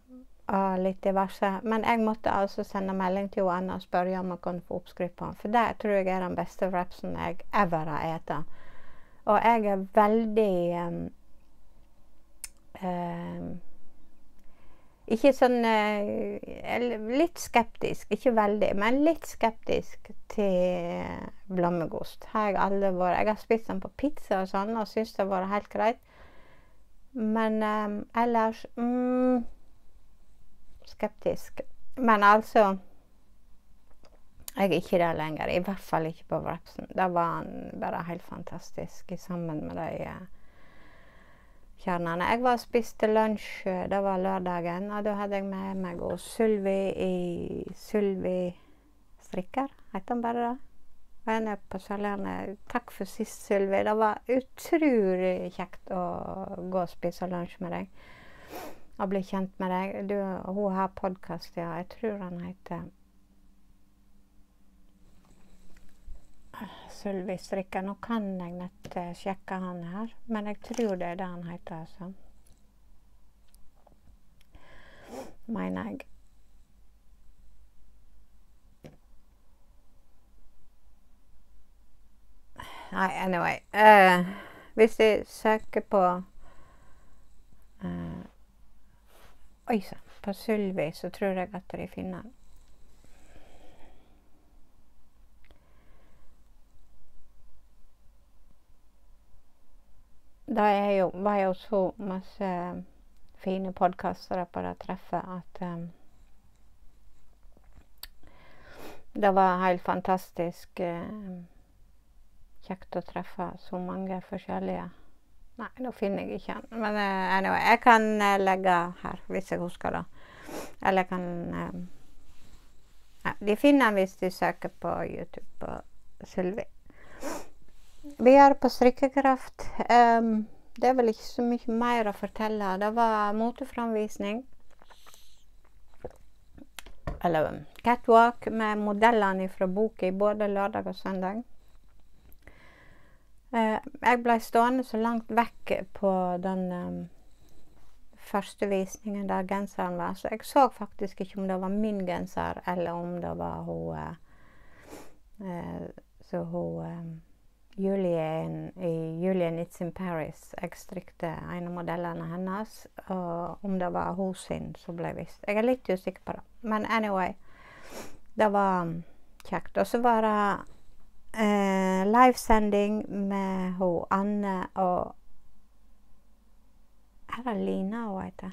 og litt diverse. Men jeg måtte altså sende melding til Anna og spørre om jeg kunne få oppskrift på den. For det tror jeg er den beste wrapsen jeg ever har spist. Og jeg er veldig um, um, ikke sånn eh, Litt skeptisk. Ikke veldig, men litt skeptisk til blommegost. Har jeg alle vært. Jeg har spist den på pizza og sånn og syns det har vært helt greit. Men um, ellers mm, skeptisk. Men altså Jeg er ikke det lenger. I hvert fall ikke på Vrapsen. Da var han bare helt fantastisk sammen med de eh, kjernene. Jeg var og spiste lunsj, eh, det var lørdagen, og da hadde jeg med meg og Sylvi i Sylvi strikker, heter han bare det? Er på Sørlandet. Takk for sist, Sylvi. Det var utrolig kjekt å gå og spise lunsj med deg. Og bli kjent med deg. Du, hun har podkast, ja. Jeg tror han heter Sylvi Strikka. Nå kan jeg nett eh, sjekke han her, men jeg tror det er det han heter, altså. Mener jeg. Nei, anyway. Uh, hvis jeg søker på eh, Oi sann. På Sylvi, så tror jeg at de finner den. Det jo, var jo så masse fine podkastere på det treffet at um, Det var helt fantastisk um, kjekt å treffe så mange forskjellige Nei, nå finner jeg ikke den. Men uh, anyway, jeg kan uh, legge her, hvis jeg husker det. Eller jeg kan ja, De finner den hvis de søker på YouTube på Sylvi. Vi er på strikkekraft. Um, det er vel ikke så mye mer å fortelle. Det var moteframvisning. Eller catwalk med modellene fra boka både lørdag og søndag. Uh, jeg ble stående så langt vekk på den um, første visningen der genseren var, så jeg så faktisk ikke om det var min genser, eller om det var hun uh, Så hun Julie i Julie Nitz in Paris. Jeg strikte en av modellene hennes. Og om det var hun sin, så ble vist. Jeg er litt usikker på det. Men anyway. Det var um, kjekt. Og så var det eh, livesending med ho, Anne og Er det Lina hun heter?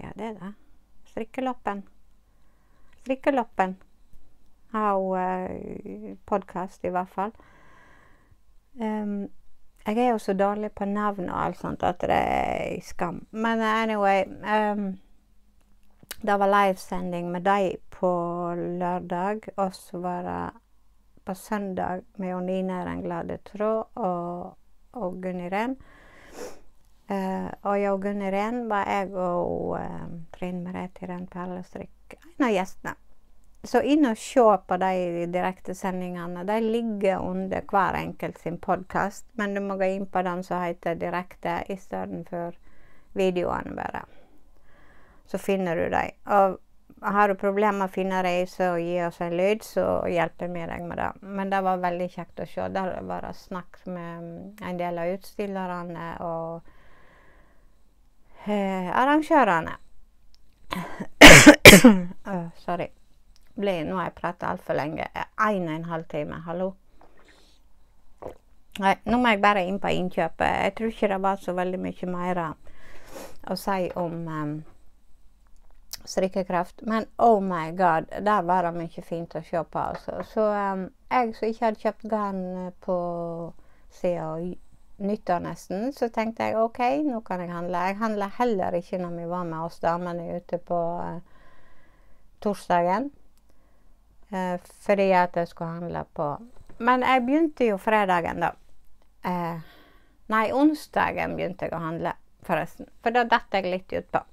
Ja, det er det. Strikkeloppen. Strikkeloppen har hun eh, podkast, i hvert fall. Um, jeg er jo så dårlig på navn og alt sånt at det er skam. Men anyway um, Det var livesending med dem på lørdag, og så var det på søndag med Nina Den glade tråd og, og Gunniren. Uh, og jeg og Gunniren var jeg og uh, Trine Merete Ren Perlestrikk en av gjestene. Så inn og se på de direktesendingene. De ligger under hver enkelt sin podkast, men du må gå inn på den som heter Direkte, istedenfor videoene bare. Så finner du dem. Har du problemer med å finne reise og gi oss en lyd, så hjelper vi deg med det. Men det var veldig kjekt å se. Der var det snakk med en del av utstillerne og eh, arrangørene. oh, sorry blir Nå har jeg prata altfor lenge. En og en halv time. Hallo? Nei, nå må jeg bare inn på innkjøpet. Jeg tror ikke det var så veldig mye mer å si om um, strikkekraft. Men oh my god, der var det mye fint å se på. Altså. Så um, jeg som ikke hadde kjøpt garn på siden nyttår nesten, så tenkte jeg OK, nå kan jeg handle. Jeg handla heller ikke når vi var med oss damene ute på uh, torsdagen. Uh, fordi at jeg skulle handle på Men jeg begynte jo fredagen, da. Uh, nei, onsdagen begynte jeg å handle, forresten. For da datt jeg litt utpå.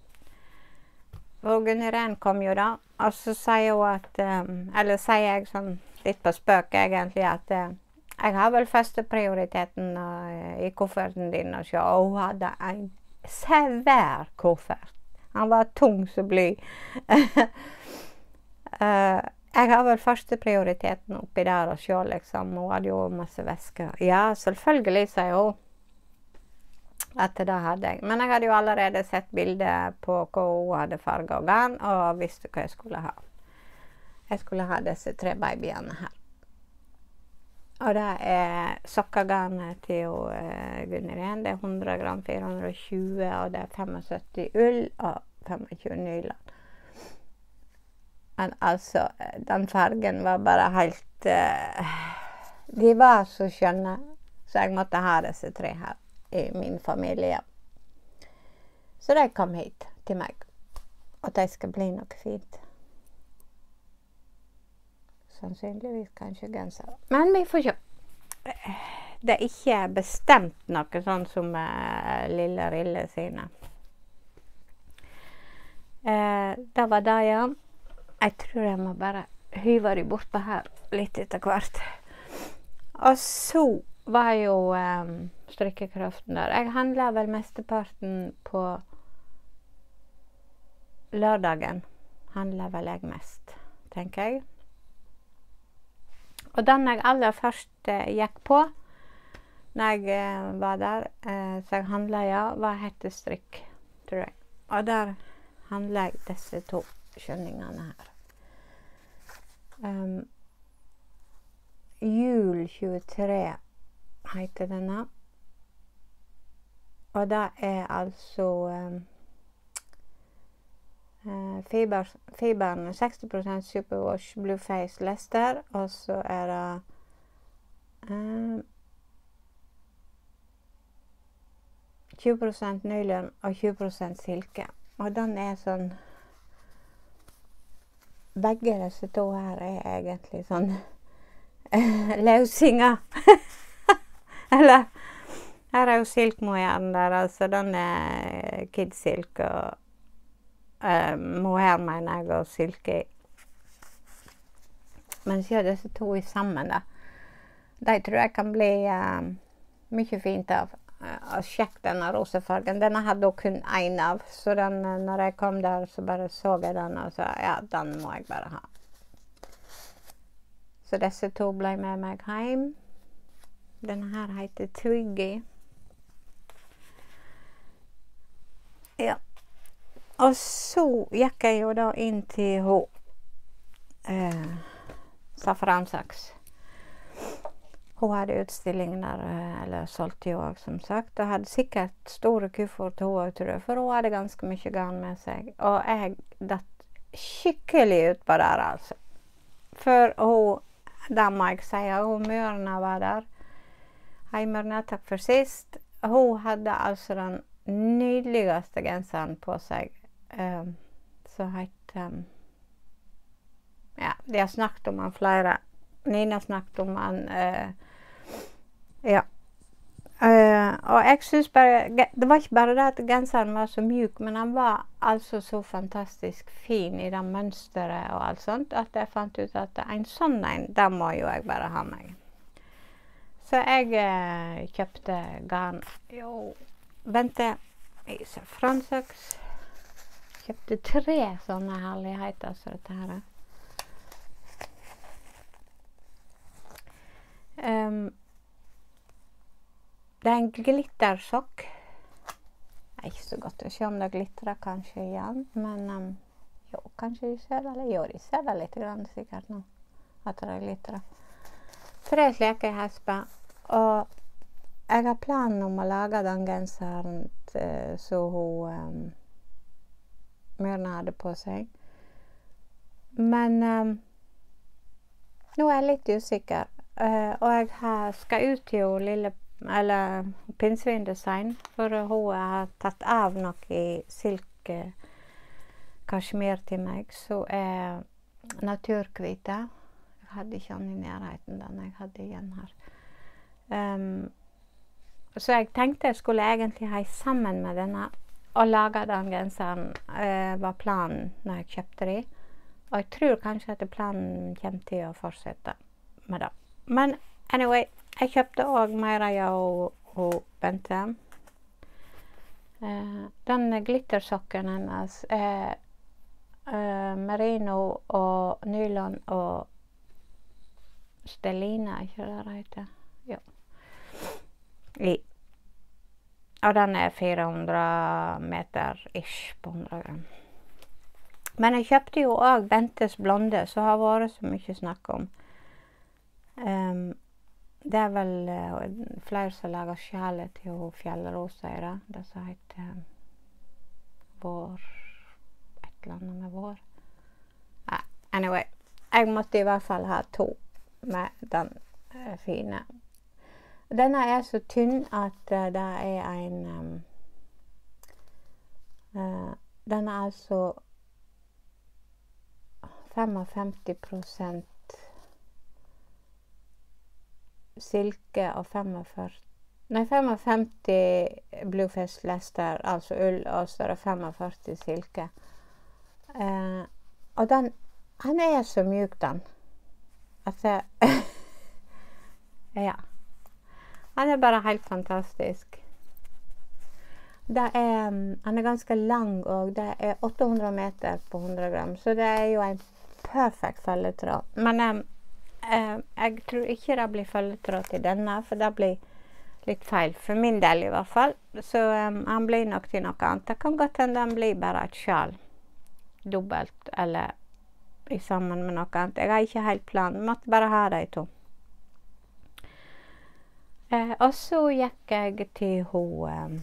Og Gunn kom jo da, og så sier hun at um, Eller sier jeg sånn litt på spøk egentlig at uh, jeg har vel førsteprioriteten uh, i kofferten din. Og så, og hun hadde en svær koffert. Han var tung som bly. Jeg har vel førsteprioriteten oppi der og se, liksom. Hun hadde jo masse væske. Ja, selvfølgelig, sier hun. At det hadde jeg. Men jeg hadde jo allerede sett bilder på hva hun hadde farga garn, og visste hva jeg skulle ha. Jeg skulle ha disse tre babyene her. Og det er sokkegarnet til uh, eh, Gunnhild. Det er 100 gram 420, og det er 75 ull og 25 nylon. Men altså, den fargen var bare helt uh, De var så skjønne, så jeg måtte ha disse tre her i min familie. Så de kom hit til meg. At de skal bli noe fint. Sannsynligvis kanskje genser. Men vi får se. Det er ikke bestemt noe sånn som uh, Lille Rille sine. Uh, det var det, ja. Jeg tror jeg må bare hyve de bortpå her litt etter hvert. Og så var jo um, strikkekraften der. Jeg handla vel mesteparten på lørdagen. Handla vel jeg mest, tenker jeg. Og den jeg aller først eh, gikk på når jeg eh, var der, eh, så jeg handla, ja, var hettestrikk, tror jeg. Og der handla jeg disse to skjønningene her. Um, Jul 23 heter denne. Og det er altså um, uh, fiber, fiberen 60% Superwash Blueface Lester, og så er det um, 20% nylon og 20% silke. Og den er sånn Begge disse to her er egentlig sånn løsinger. Eller her er jo silkmohairen der, altså. Den er kidsilk og uh, mohair, mener jeg, og silke. Men siden disse to sammen, da, de tror jeg kan bli uh, mye fint av. Uh, Sjekk denne rosefargen. Denne hadde hun kun én av, så den, når jeg kom der, så bare så jeg den og sa ja, den må jeg bare ha. Så disse to ble med meg hjem. Denne her heter Twiggy. Ja. Og så gikk jeg jo da inn til hun eh, Safransaks. Hun hadde utstilling der, eller solgte jo òg, som sagt. Og hadde sikkert store kuffer hun òg, tror jeg, for hun hadde ganske mye garn med seg. Og jeg datt skikkelig utpå der, altså. For hun Det må jeg si. Hun Mørna var der. Hei, takk for sist. Hun hadde altså den nydeligste genseren på seg, um, som het um, Ja, de har snakket om han flere. Nina snakket om han. Uh, ja. Uh, og jeg syns bare Det var ikke bare det at genseren var så mjuk, men han var altså så fantastisk fin i det mønsteret og alt sånt, at jeg fant ut at en sånn en, det må jo jeg bare ha meg. Så jeg uh, kjøpte garn Jo, vente Fransøks. Kjøpte tre sånne herligheter som dette her. Um, det er en glittersokk. Det er ikke så godt å se om det glitrer kanskje igjen, men um, jo, kanskje de ser det. Eller jo, de ser det litt grann sikkert nå, at det glitrer. Tre slike hesper. Og jeg har planen om å lage den genseren som hun um, Myrna hadde på seg. Men um, nå er jeg litt usikker. Uh, og jeg har, skal ut til lille eller pinnsvindesign, for hun har tatt av noe i silk kasjmir til meg, som er naturhvite. Jeg hadde ikke den i nærheten, den jeg hadde igjen her. Um, så jeg tenkte jeg skulle egentlig ha sammen med denne og lage den genseren, uh, var planen når jeg kjøpte de. Og jeg tror kanskje at planen kommer til å fortsette med det. Men anyway, jeg kjøpte òg Meiraja og, og Bente. Uh, den glittersokken hennes er uh, merino og nylon og Stellina, ikke det det heter? I. og den er 400 meter ish på 100 gram. Men jeg kjøpte jo òg Bentes blonde, som har vært så mye snakk om. Um, det er vel uh, flere som lager sjalet til Fjellrosa i det. Det som heter um, Vår Et eller annet med vår. Uh, anyway. Jeg måtte i hvert fall ha to med den uh, fine. Denne er så tynn at uh, det er en um, Den er altså 55% silke og 45 Nei, 55 Bluefish Lester, altså ull, og så er det 45 silke. Uh, og den Han er så mjuk, den. At det Ja. Han er bare helt fantastisk. Er, han er ganske lang, og det er 800 meter på 100 gram, så det er jo en perfekt følgetråd. Men um, uh, jeg tror ikke det blir følgetråd til denne, for det blir litt feil. For min del, i hvert fall. Så um, han blir nok til noe annet. Det kan godt hende han blir bare et sjal. Dobbelt, eller sammen med noe annet. Jeg har ikke helt planen. Måtte bare ha de to. Uh, og så gikk jeg til hun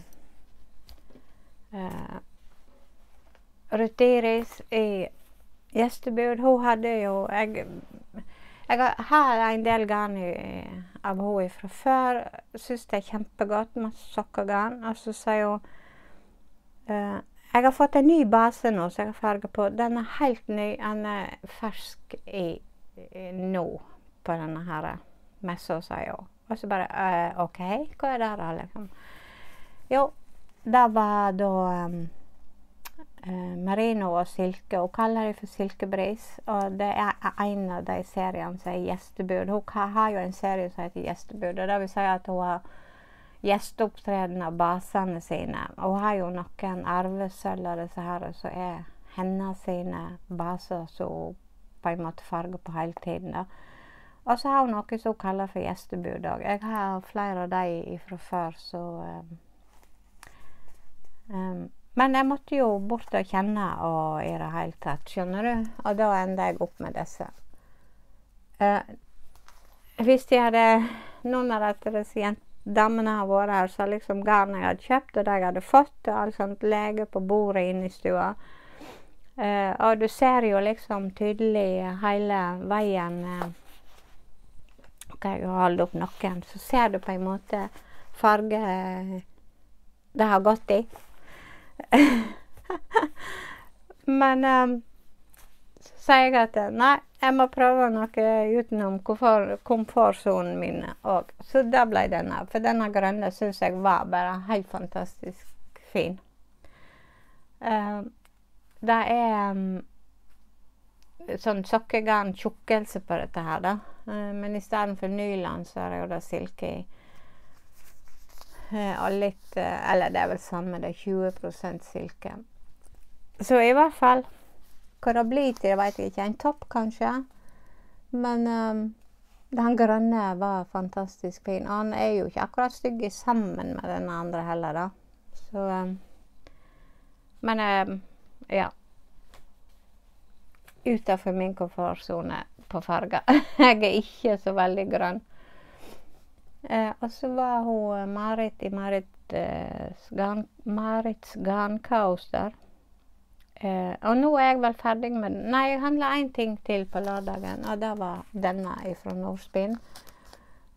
eh, Ruth Iris i gjestebud. Hun hadde jo Jeg, jeg har en del garn av henne fra før. Syns det er kjempegodt. Masse sokkegarn. Og så sier hun eh, Jeg har fått en ny base nå som jeg har farga på. Den er helt ny. Den er fersk i, i nå på denne her messa, sier hun. Og så bare uh, OK, hva er det da, liksom? Jo, det var da um, merino og silke. Hun kaller det for silkebris. Og det er en av de seriene som er gjestebud. Hun har jo en serie som heter Gjestebud. og Det vil si at hun har gjesteopptreden av basene sine. Hun har jo noen arvesølv av disse her som er hennes sine baser som hun på en måte farger på hele tiden. da. Og så har hun noe som hun kaller for gjestebud òg. Jeg har flere av de fra før, så um, um, men jeg måtte jo bort og kjenne og i det hele tatt, skjønner du. Og da enda jeg opp med disse. Uh, hvis de hadde Noen av disse damene har vært her, så liksom garnet jeg hadde kjøpt, og det jeg hadde fått, og alt sånt lege på bordet inne i stua. Uh, og du ser jo liksom tydelig hele veien uh, OK, jeg holder opp noen, så ser du på en måte farge det har gått i. Men um, så sier jeg at nei, jeg må prøve noe utenom komfortsonen min òg. Så da ble denne. For denne grønne syns jeg var bare helt fantastisk fin. Um, det er um, sånn sokkegarn tjukkelse på dette her, da. Uh, men i stedet for nylon, så er det jo da silke i. Eh, og litt eh, Eller det er vel samme, det er 20% silke. Så i hvert fall Hva det blir til, det vet jeg ikke. En topp, kanskje. Men um, den grønne var fantastisk fin. Og han er jo ikke akkurat stygg sammen med den andre heller, da. Så um, Men um, ja. Utafor min komfortsone på farger. jeg er ikke så veldig grønn. Eh, og så var hun eh, Marit i Marits eh, garn, Marits garnkaos der. Eh, og nå er jeg vel ferdig med den. Nei, jeg handla én ting til på lørdagen, og det var denne fra Nordspinn.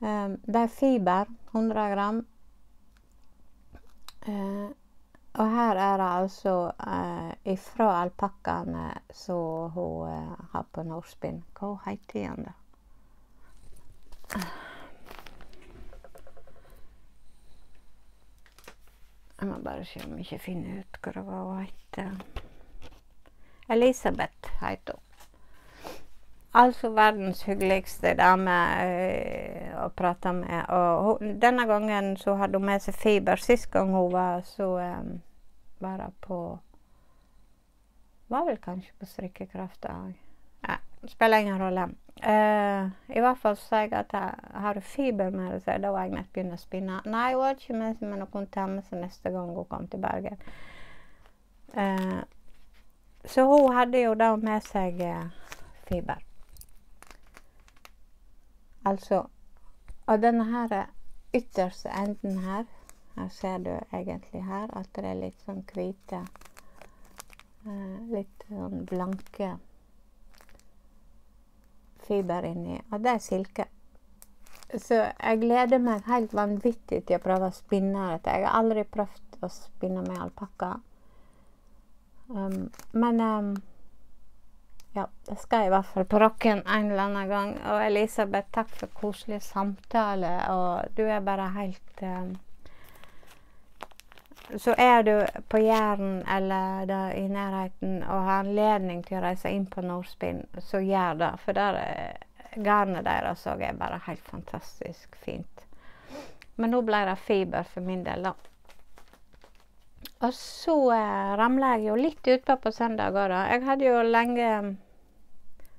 Eh, det er fiber, 100 gram. Eh, og her er det altså eh, ifra alpakkaene som hun eh, har på Nordspinn. Hva heter den, da? Jeg må bare se om jeg ikke finner ut hva det var hun het. Elisabeth heter hun. Altså verdens hyggeligste dame øh, å prate med. Og hun, denne gangen så hadde hun med seg fiber. Sist gang hun var, så um, var på Var vel kanskje på strikkekrafta òg. Ja, spiller ingen rolle. Uh, I hvert fall sa jeg at har du fiber med seg, da var jeg å begynne å spinne. Nei, hun hadde ikke med seg, men hun kunne ta med seg neste gang hun kom til Bergen. Uh, så hun hadde jo da med seg uh, fiber. Altså Og denne her ytterste enden her Her ser du egentlig her at det er litt sånn hvite eh, Litt sånn blanke fiber inni. Og det er silke. Så jeg gleder meg helt vanvittig til å prøve å spinne dette. Jeg har aldri prøvd å spinne med alpakka. Um, men um, ja, det skal jeg i hvert fall på rocken en eller annen gang. Og Elisabeth, takk for koselig samtale. Og du er bare helt um, Så er du på Jæren eller der i nærheten og har anledning til å reise inn på Nordspinn, så gjør det. For der er garnet deres òg er bare helt fantastisk fint. Men nå ble det fiber for min del, da. Og så eh, ramla jeg jo litt utpå på søndager, da. Jeg hadde jo lenge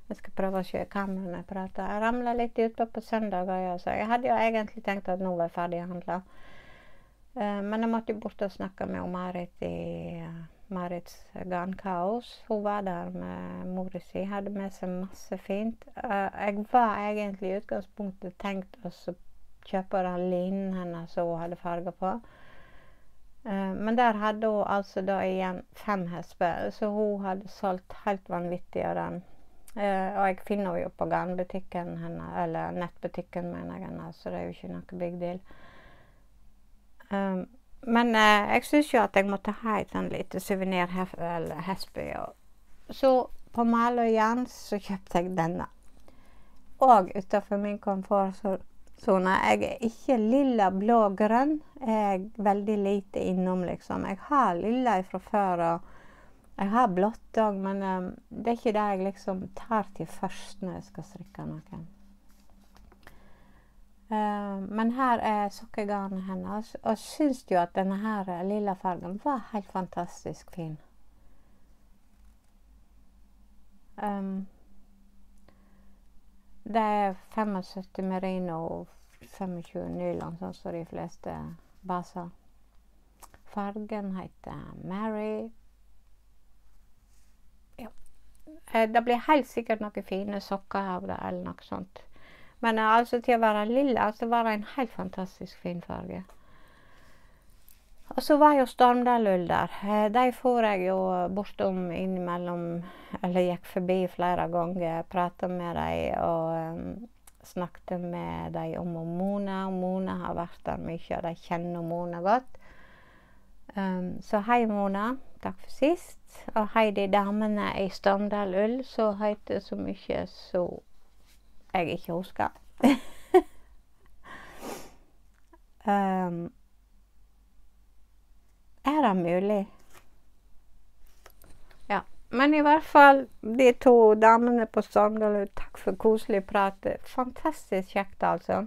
Jeg skal prøve å se kameraet når jeg. Jeg ramla litt utpå på søndager, ja, så jeg hadde jo egentlig tenkt at nå var jeg ferdig handla. Eh, men jeg måtte jo bort og snakke med Marit i uh, Marits garnkaos. Hun var der med mora si, hadde med seg masse fint. Uh, jeg var egentlig i utgangspunktet tenkt å kjøpe den linen hennes som hun hadde farger på. Uh, men der hadde hun altså da igjen fem hesper, så hun hadde solgt helt vanvittig av den. Uh, og jeg finner henne jo på garnbutikken hennes, eller nettbutikken, mener jeg, henne, så det er jo ikke noe big deal. Um, men jeg syns jo at jeg måtte ha et sånn lite suvenir hespe. Så på Maløyan så kjøpte jeg denne. Og utafor min komfortsone sone. Jeg er ikke lilla, blå, grønn. Jeg er veldig lite innom, liksom. Jeg har lilla fra før, og jeg har blått òg, men um, det er ikke det jeg liksom tar til først når jeg skal strikke noe. Uh, men her er sokkegarnet hennes, og syns jo at denne her lilla fargen var helt fantastisk fin. Um, det er 75 merino og 25 nylon, sånn som de fleste baser. Fargen heter Mary. Ja. Eh, det blir helt sikkert noen fine sokker av det, eller noe sånt. Men eh, altså til å være lilla, så var det en helt fantastisk fin farge. Og så var jo Stormdalull der. Eh, de for jeg jo bortom innimellom, eller gikk forbi flere ganger. Prata med dem og um, snakket med dem om Mona. Mona har vært der mye, og de kjenner Mona godt. Um, så hei, Mona. Takk for sist. Og hei de damene i Stormdal Ull som heter så mye så jeg ikke husker. um, er det mulig? Ja. Men i hvert fall, de to damene på Sogndal, takk for koselig prat. Fantastisk kjekt, altså.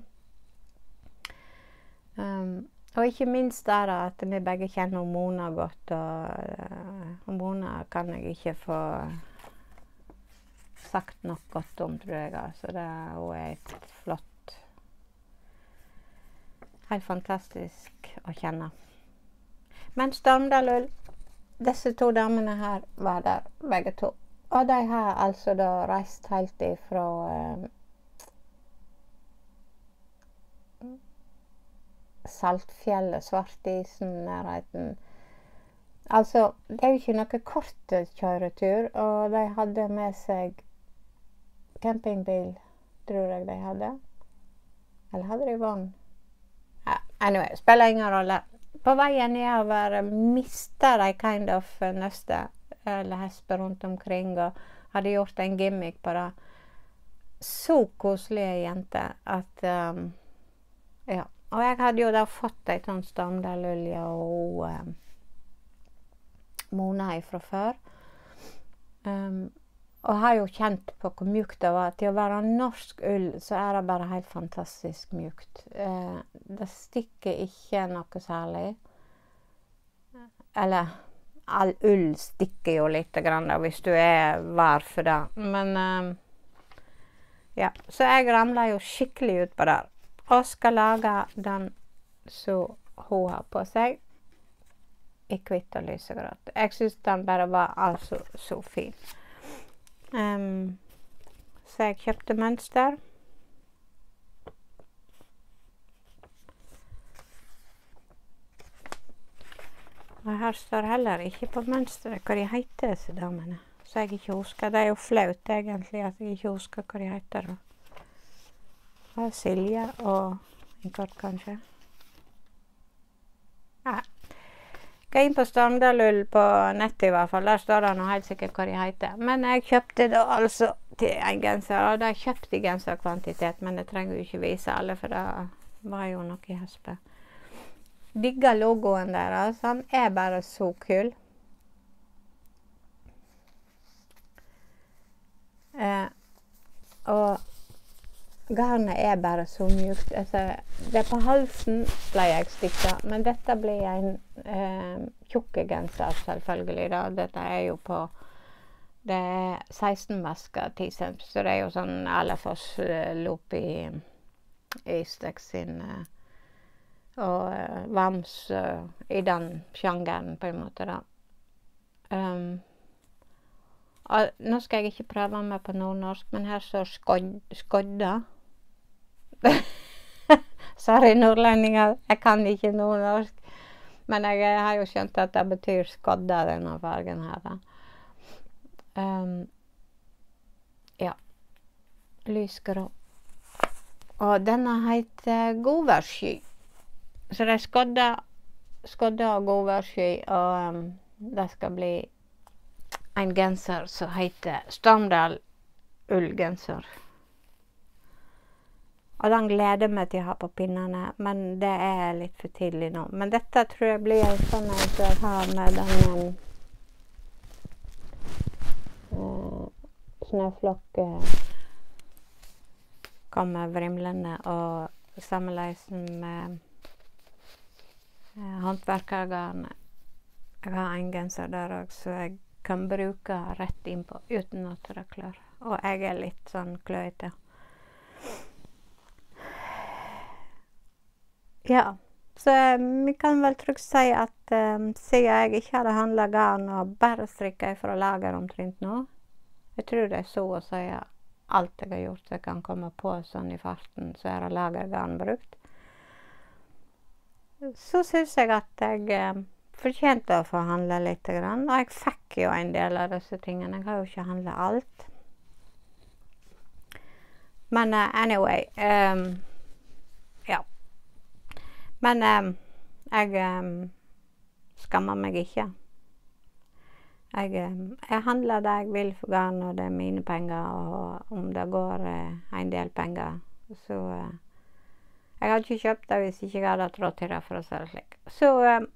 Um, og ikke minst der at vi begge kjenner Mona godt. Og, uh, Mona kan jeg ikke få sagt nok godt om, tror jeg. Altså, det, hun er et flott Helt fantastisk å kjenne. Men Stormdal Disse to damene her var der, begge to. Og de har altså da reist helt ifra eh, Saltfjellet, Svartisen, nærheten. Altså, det er jo ikke noe kort kjøretur, og de hadde med seg campingbil, tror jeg de hadde. Eller hadde de vogn? Ja, anyway, spiller ingen rolle på veien nedover mista de kind of nøstet eller hesper rundt omkring og hadde gjort en gimmick på det. Så koselige jenter at um, Ja. Og jeg hadde jo da fått ei sånn standardlulje og um, Mona ifra før. Um, og har jo kjent på hvor mjukt det var. Til å være norsk ull, så er det bare helt fantastisk mjukt. Eh, det stikker ikke noe særlig. Eller all ull stikker jo lite grann da, hvis du er var for det. Men eh, Ja, så jeg ramla jo skikkelig utpå der. Og skal lage den som hun har på seg i hvitt og lysegrønt. Jeg syns den bare var altså så fin. Um, så jeg kjøpte mønster. Og her står heller ikke på mønsteret hva de heter, disse damene. Så jeg ikke husker. Det er jo flaut egentlig at jeg ikke husker hva de heter. Det er Silje og Ingrid, kanskje. Ja. Gå inn på Stormdalull på nettet i hvert fall. Der står det nå helt sikkert hva de heter. Men jeg kjøpte da altså til en genser. Og det er kjøpt i genserkvantitet, men jeg trenger jo ikke vise alle, for det var jo noe i hespet. Digger logoen deres. Han er bare så kul. Eh, og garnet er bare så mjukt. Altså, det er på halsen ble jeg stikka, men dette blir en eh, tjukk genser, selvfølgelig. da. Dette er jo på Det er 16 masker, 10 cm, så det er jo sånn Alafoss-loop i, i Stax sin eh, og uh, Vams i den sjangeren, på en måte, da. Um, og nå skal jeg ikke prøve meg på nordnorsk, men her står skod, skodda. Sorry, nordlendinger, jeg kan ikke nordnorsk. Men jeg, har jo skjønt at det betyr skodda, denne fargen her. Um, ja. Lysgrå. Og denne heter Godværssky. Så det er skodda, skodda og godværssky, og um, det skal bli en genser som heter Stormdal ullgenser. Og den gleder meg til å ha på pinnene, men det er litt for tidlig nå. Men dette tror jeg blir en sånn som jeg har med den uh, snøflokk kommer vrimlende, og sammenlignet med håndverkergarn. Jeg har en genser der òg, så jeg kan bruke rett innpå uten at det klør. Og jeg er litt sånn kløete. Ja, så vi kan vel trygt si at um, siden jeg ikke hadde handla garn og bare strikka fra lager omtrent nå Jeg tror det er så å si alt jeg har gjort som kan komme på sånn i farten, så er det lagergarn brukt så syns jeg at jeg um, fortjente å få handle litt. Grann. Og jeg fikk jo en del av disse tingene. Jeg har jo ikke handla alt. Men uh, anyway um, Ja. Men um, jeg um, skammer meg ikke. Jeg, jeg handler det jeg vil for garn, og det er mine penger. Og om det går eh, en del penger, så eh, jeg hadde ikke kjøpt det hvis ikke jeg hadde hatt råd til det, for å si det slik. Så eh,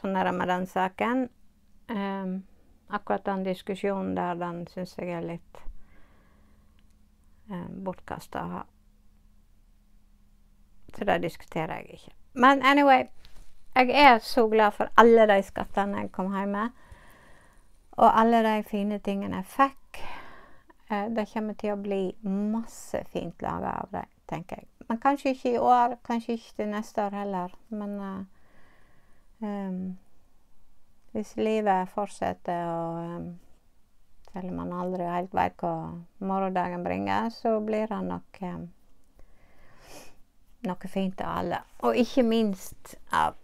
sånn er det med den saken. Akkurat den diskusjonen der, den syns jeg er litt eh, bortkasta å ha. Så det diskuterer jeg ikke. Men anyway, jeg er så glad for alle de skattene jeg kom hjem med. Og alle de fine tingene jeg fikk. Uh, det kommer til å bli masse fint laga av dem, tenker jeg. Men kanskje ikke i år, kanskje ikke til neste år heller. Men uh, um, hvis livet fortsetter, og um, selv om man aldri helt vet hva morgendagen bringer, så blir det nok um, noe fint til alle. Og ikke minst av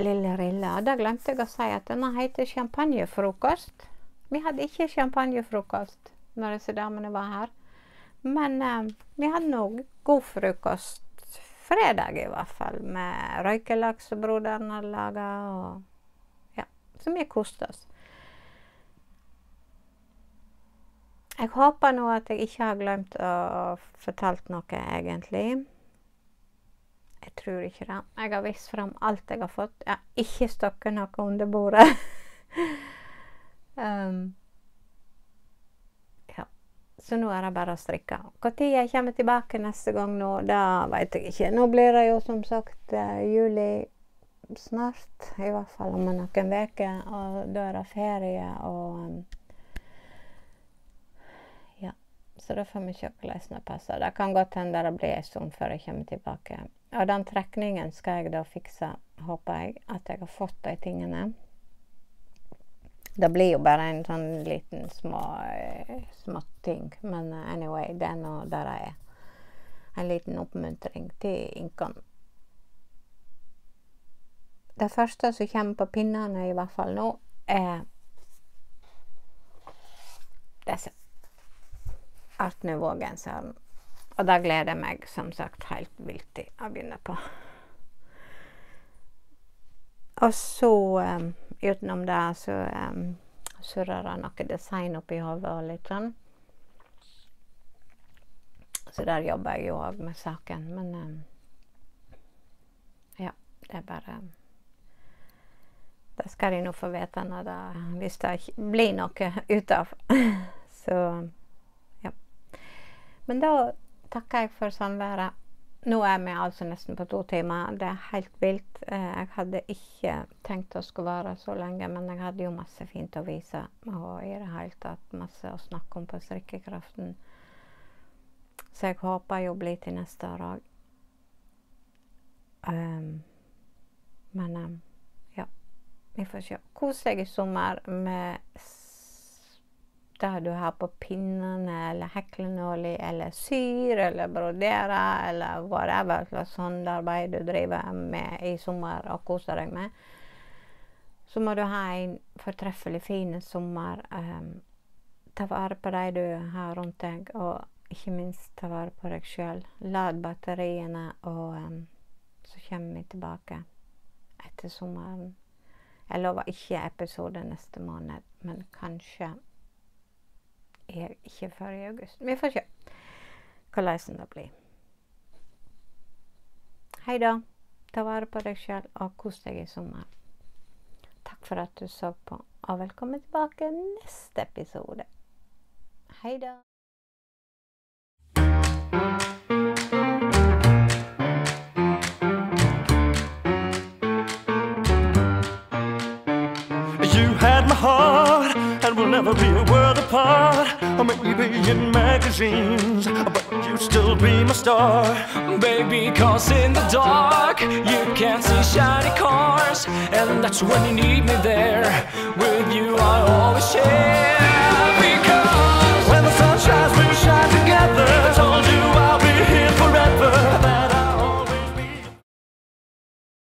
lille Rille. Og da glemte jeg å si at denne heter champagnefrokost. Vi hadde ikke champagnefrokost når disse damene var her. Men eh, vi hadde nå god frokost fredag, i hvert fall, med røykelaks som broderen hadde laga. Ja, så vi koste oss. Jeg håper nå at jeg ikke har glemt å fortalt noe, egentlig. Jeg tror ikke det. Jeg har vist fram alt jeg har fått. Jeg har ikke stukket noe under bordet. um, så nå er det bare å strikke. Når jeg kommer tilbake neste gang nå, det vet jeg ikke. Nå blir det jo som sagt uh, juli snart. I hvert fall om noen uker. Og da er det ferie og um, Ja. Så da får vi se hvordan det passer. Det kan godt hende det blir en stund før jeg kommer tilbake. Og den trekningen skal jeg da fikse, håper jeg, at jeg har fått de tingene. Det blir jo bare en sånn liten små eh, småting. Men eh, anyway, det er nå der jeg er. En liten oppmuntring til inkene. Det første som kommer på pinnene, i hvert fall nå, er disse Art Nouveau-genseren. Og da gleder jeg meg som sagt helt vilt til å begynne på. Og så um, utenom det så um, surrer det noe design oppi hodet og litt sånn. Så der jobber jeg jo òg med saken. Men um, ja, det er bare Det skal de nå få vite når det, hvis det ikke blir noe ut av. så ja. Men da takker jeg for samværet. Nå er vi altså nesten på to timer. Det er helt vilt. Eh, jeg hadde ikke tenkt å skulle være så lenge, men jeg hadde jo masse fint å vise. Og i det hele tatt masse å snakke om på strikkekraften. Så jeg håper jo bli til neste år òg. Um, men um, ja, vi får se. Kos deg i sommer med det du har på pinnene, eller heklenåler, eller syr, eller broderer, eller whatever slags håndarbeid du driver med i sommer og koser deg med, så må du ha en fortreffelig fin sommer. Um, ta vare på de du har rundt deg, og ikke minst ta vare på deg sjøl. Lad batteriene, og um, så kommer vi tilbake etter sommeren. Jeg lover ikke episode neste måned, men kanskje er ikke før i august. Vi får se hvordan det blir. Hei da. Ta vare på deg sjøl og kos deg i sommer. Takk for at du så på, og velkommen tilbake neste episode. Hei da. You had my heart, and we'll never be a world apart. Maybe in magazines, but you still be my star. Baby, cause in the dark you can't see shiny cars, and that's when you need me there. With you, I always share.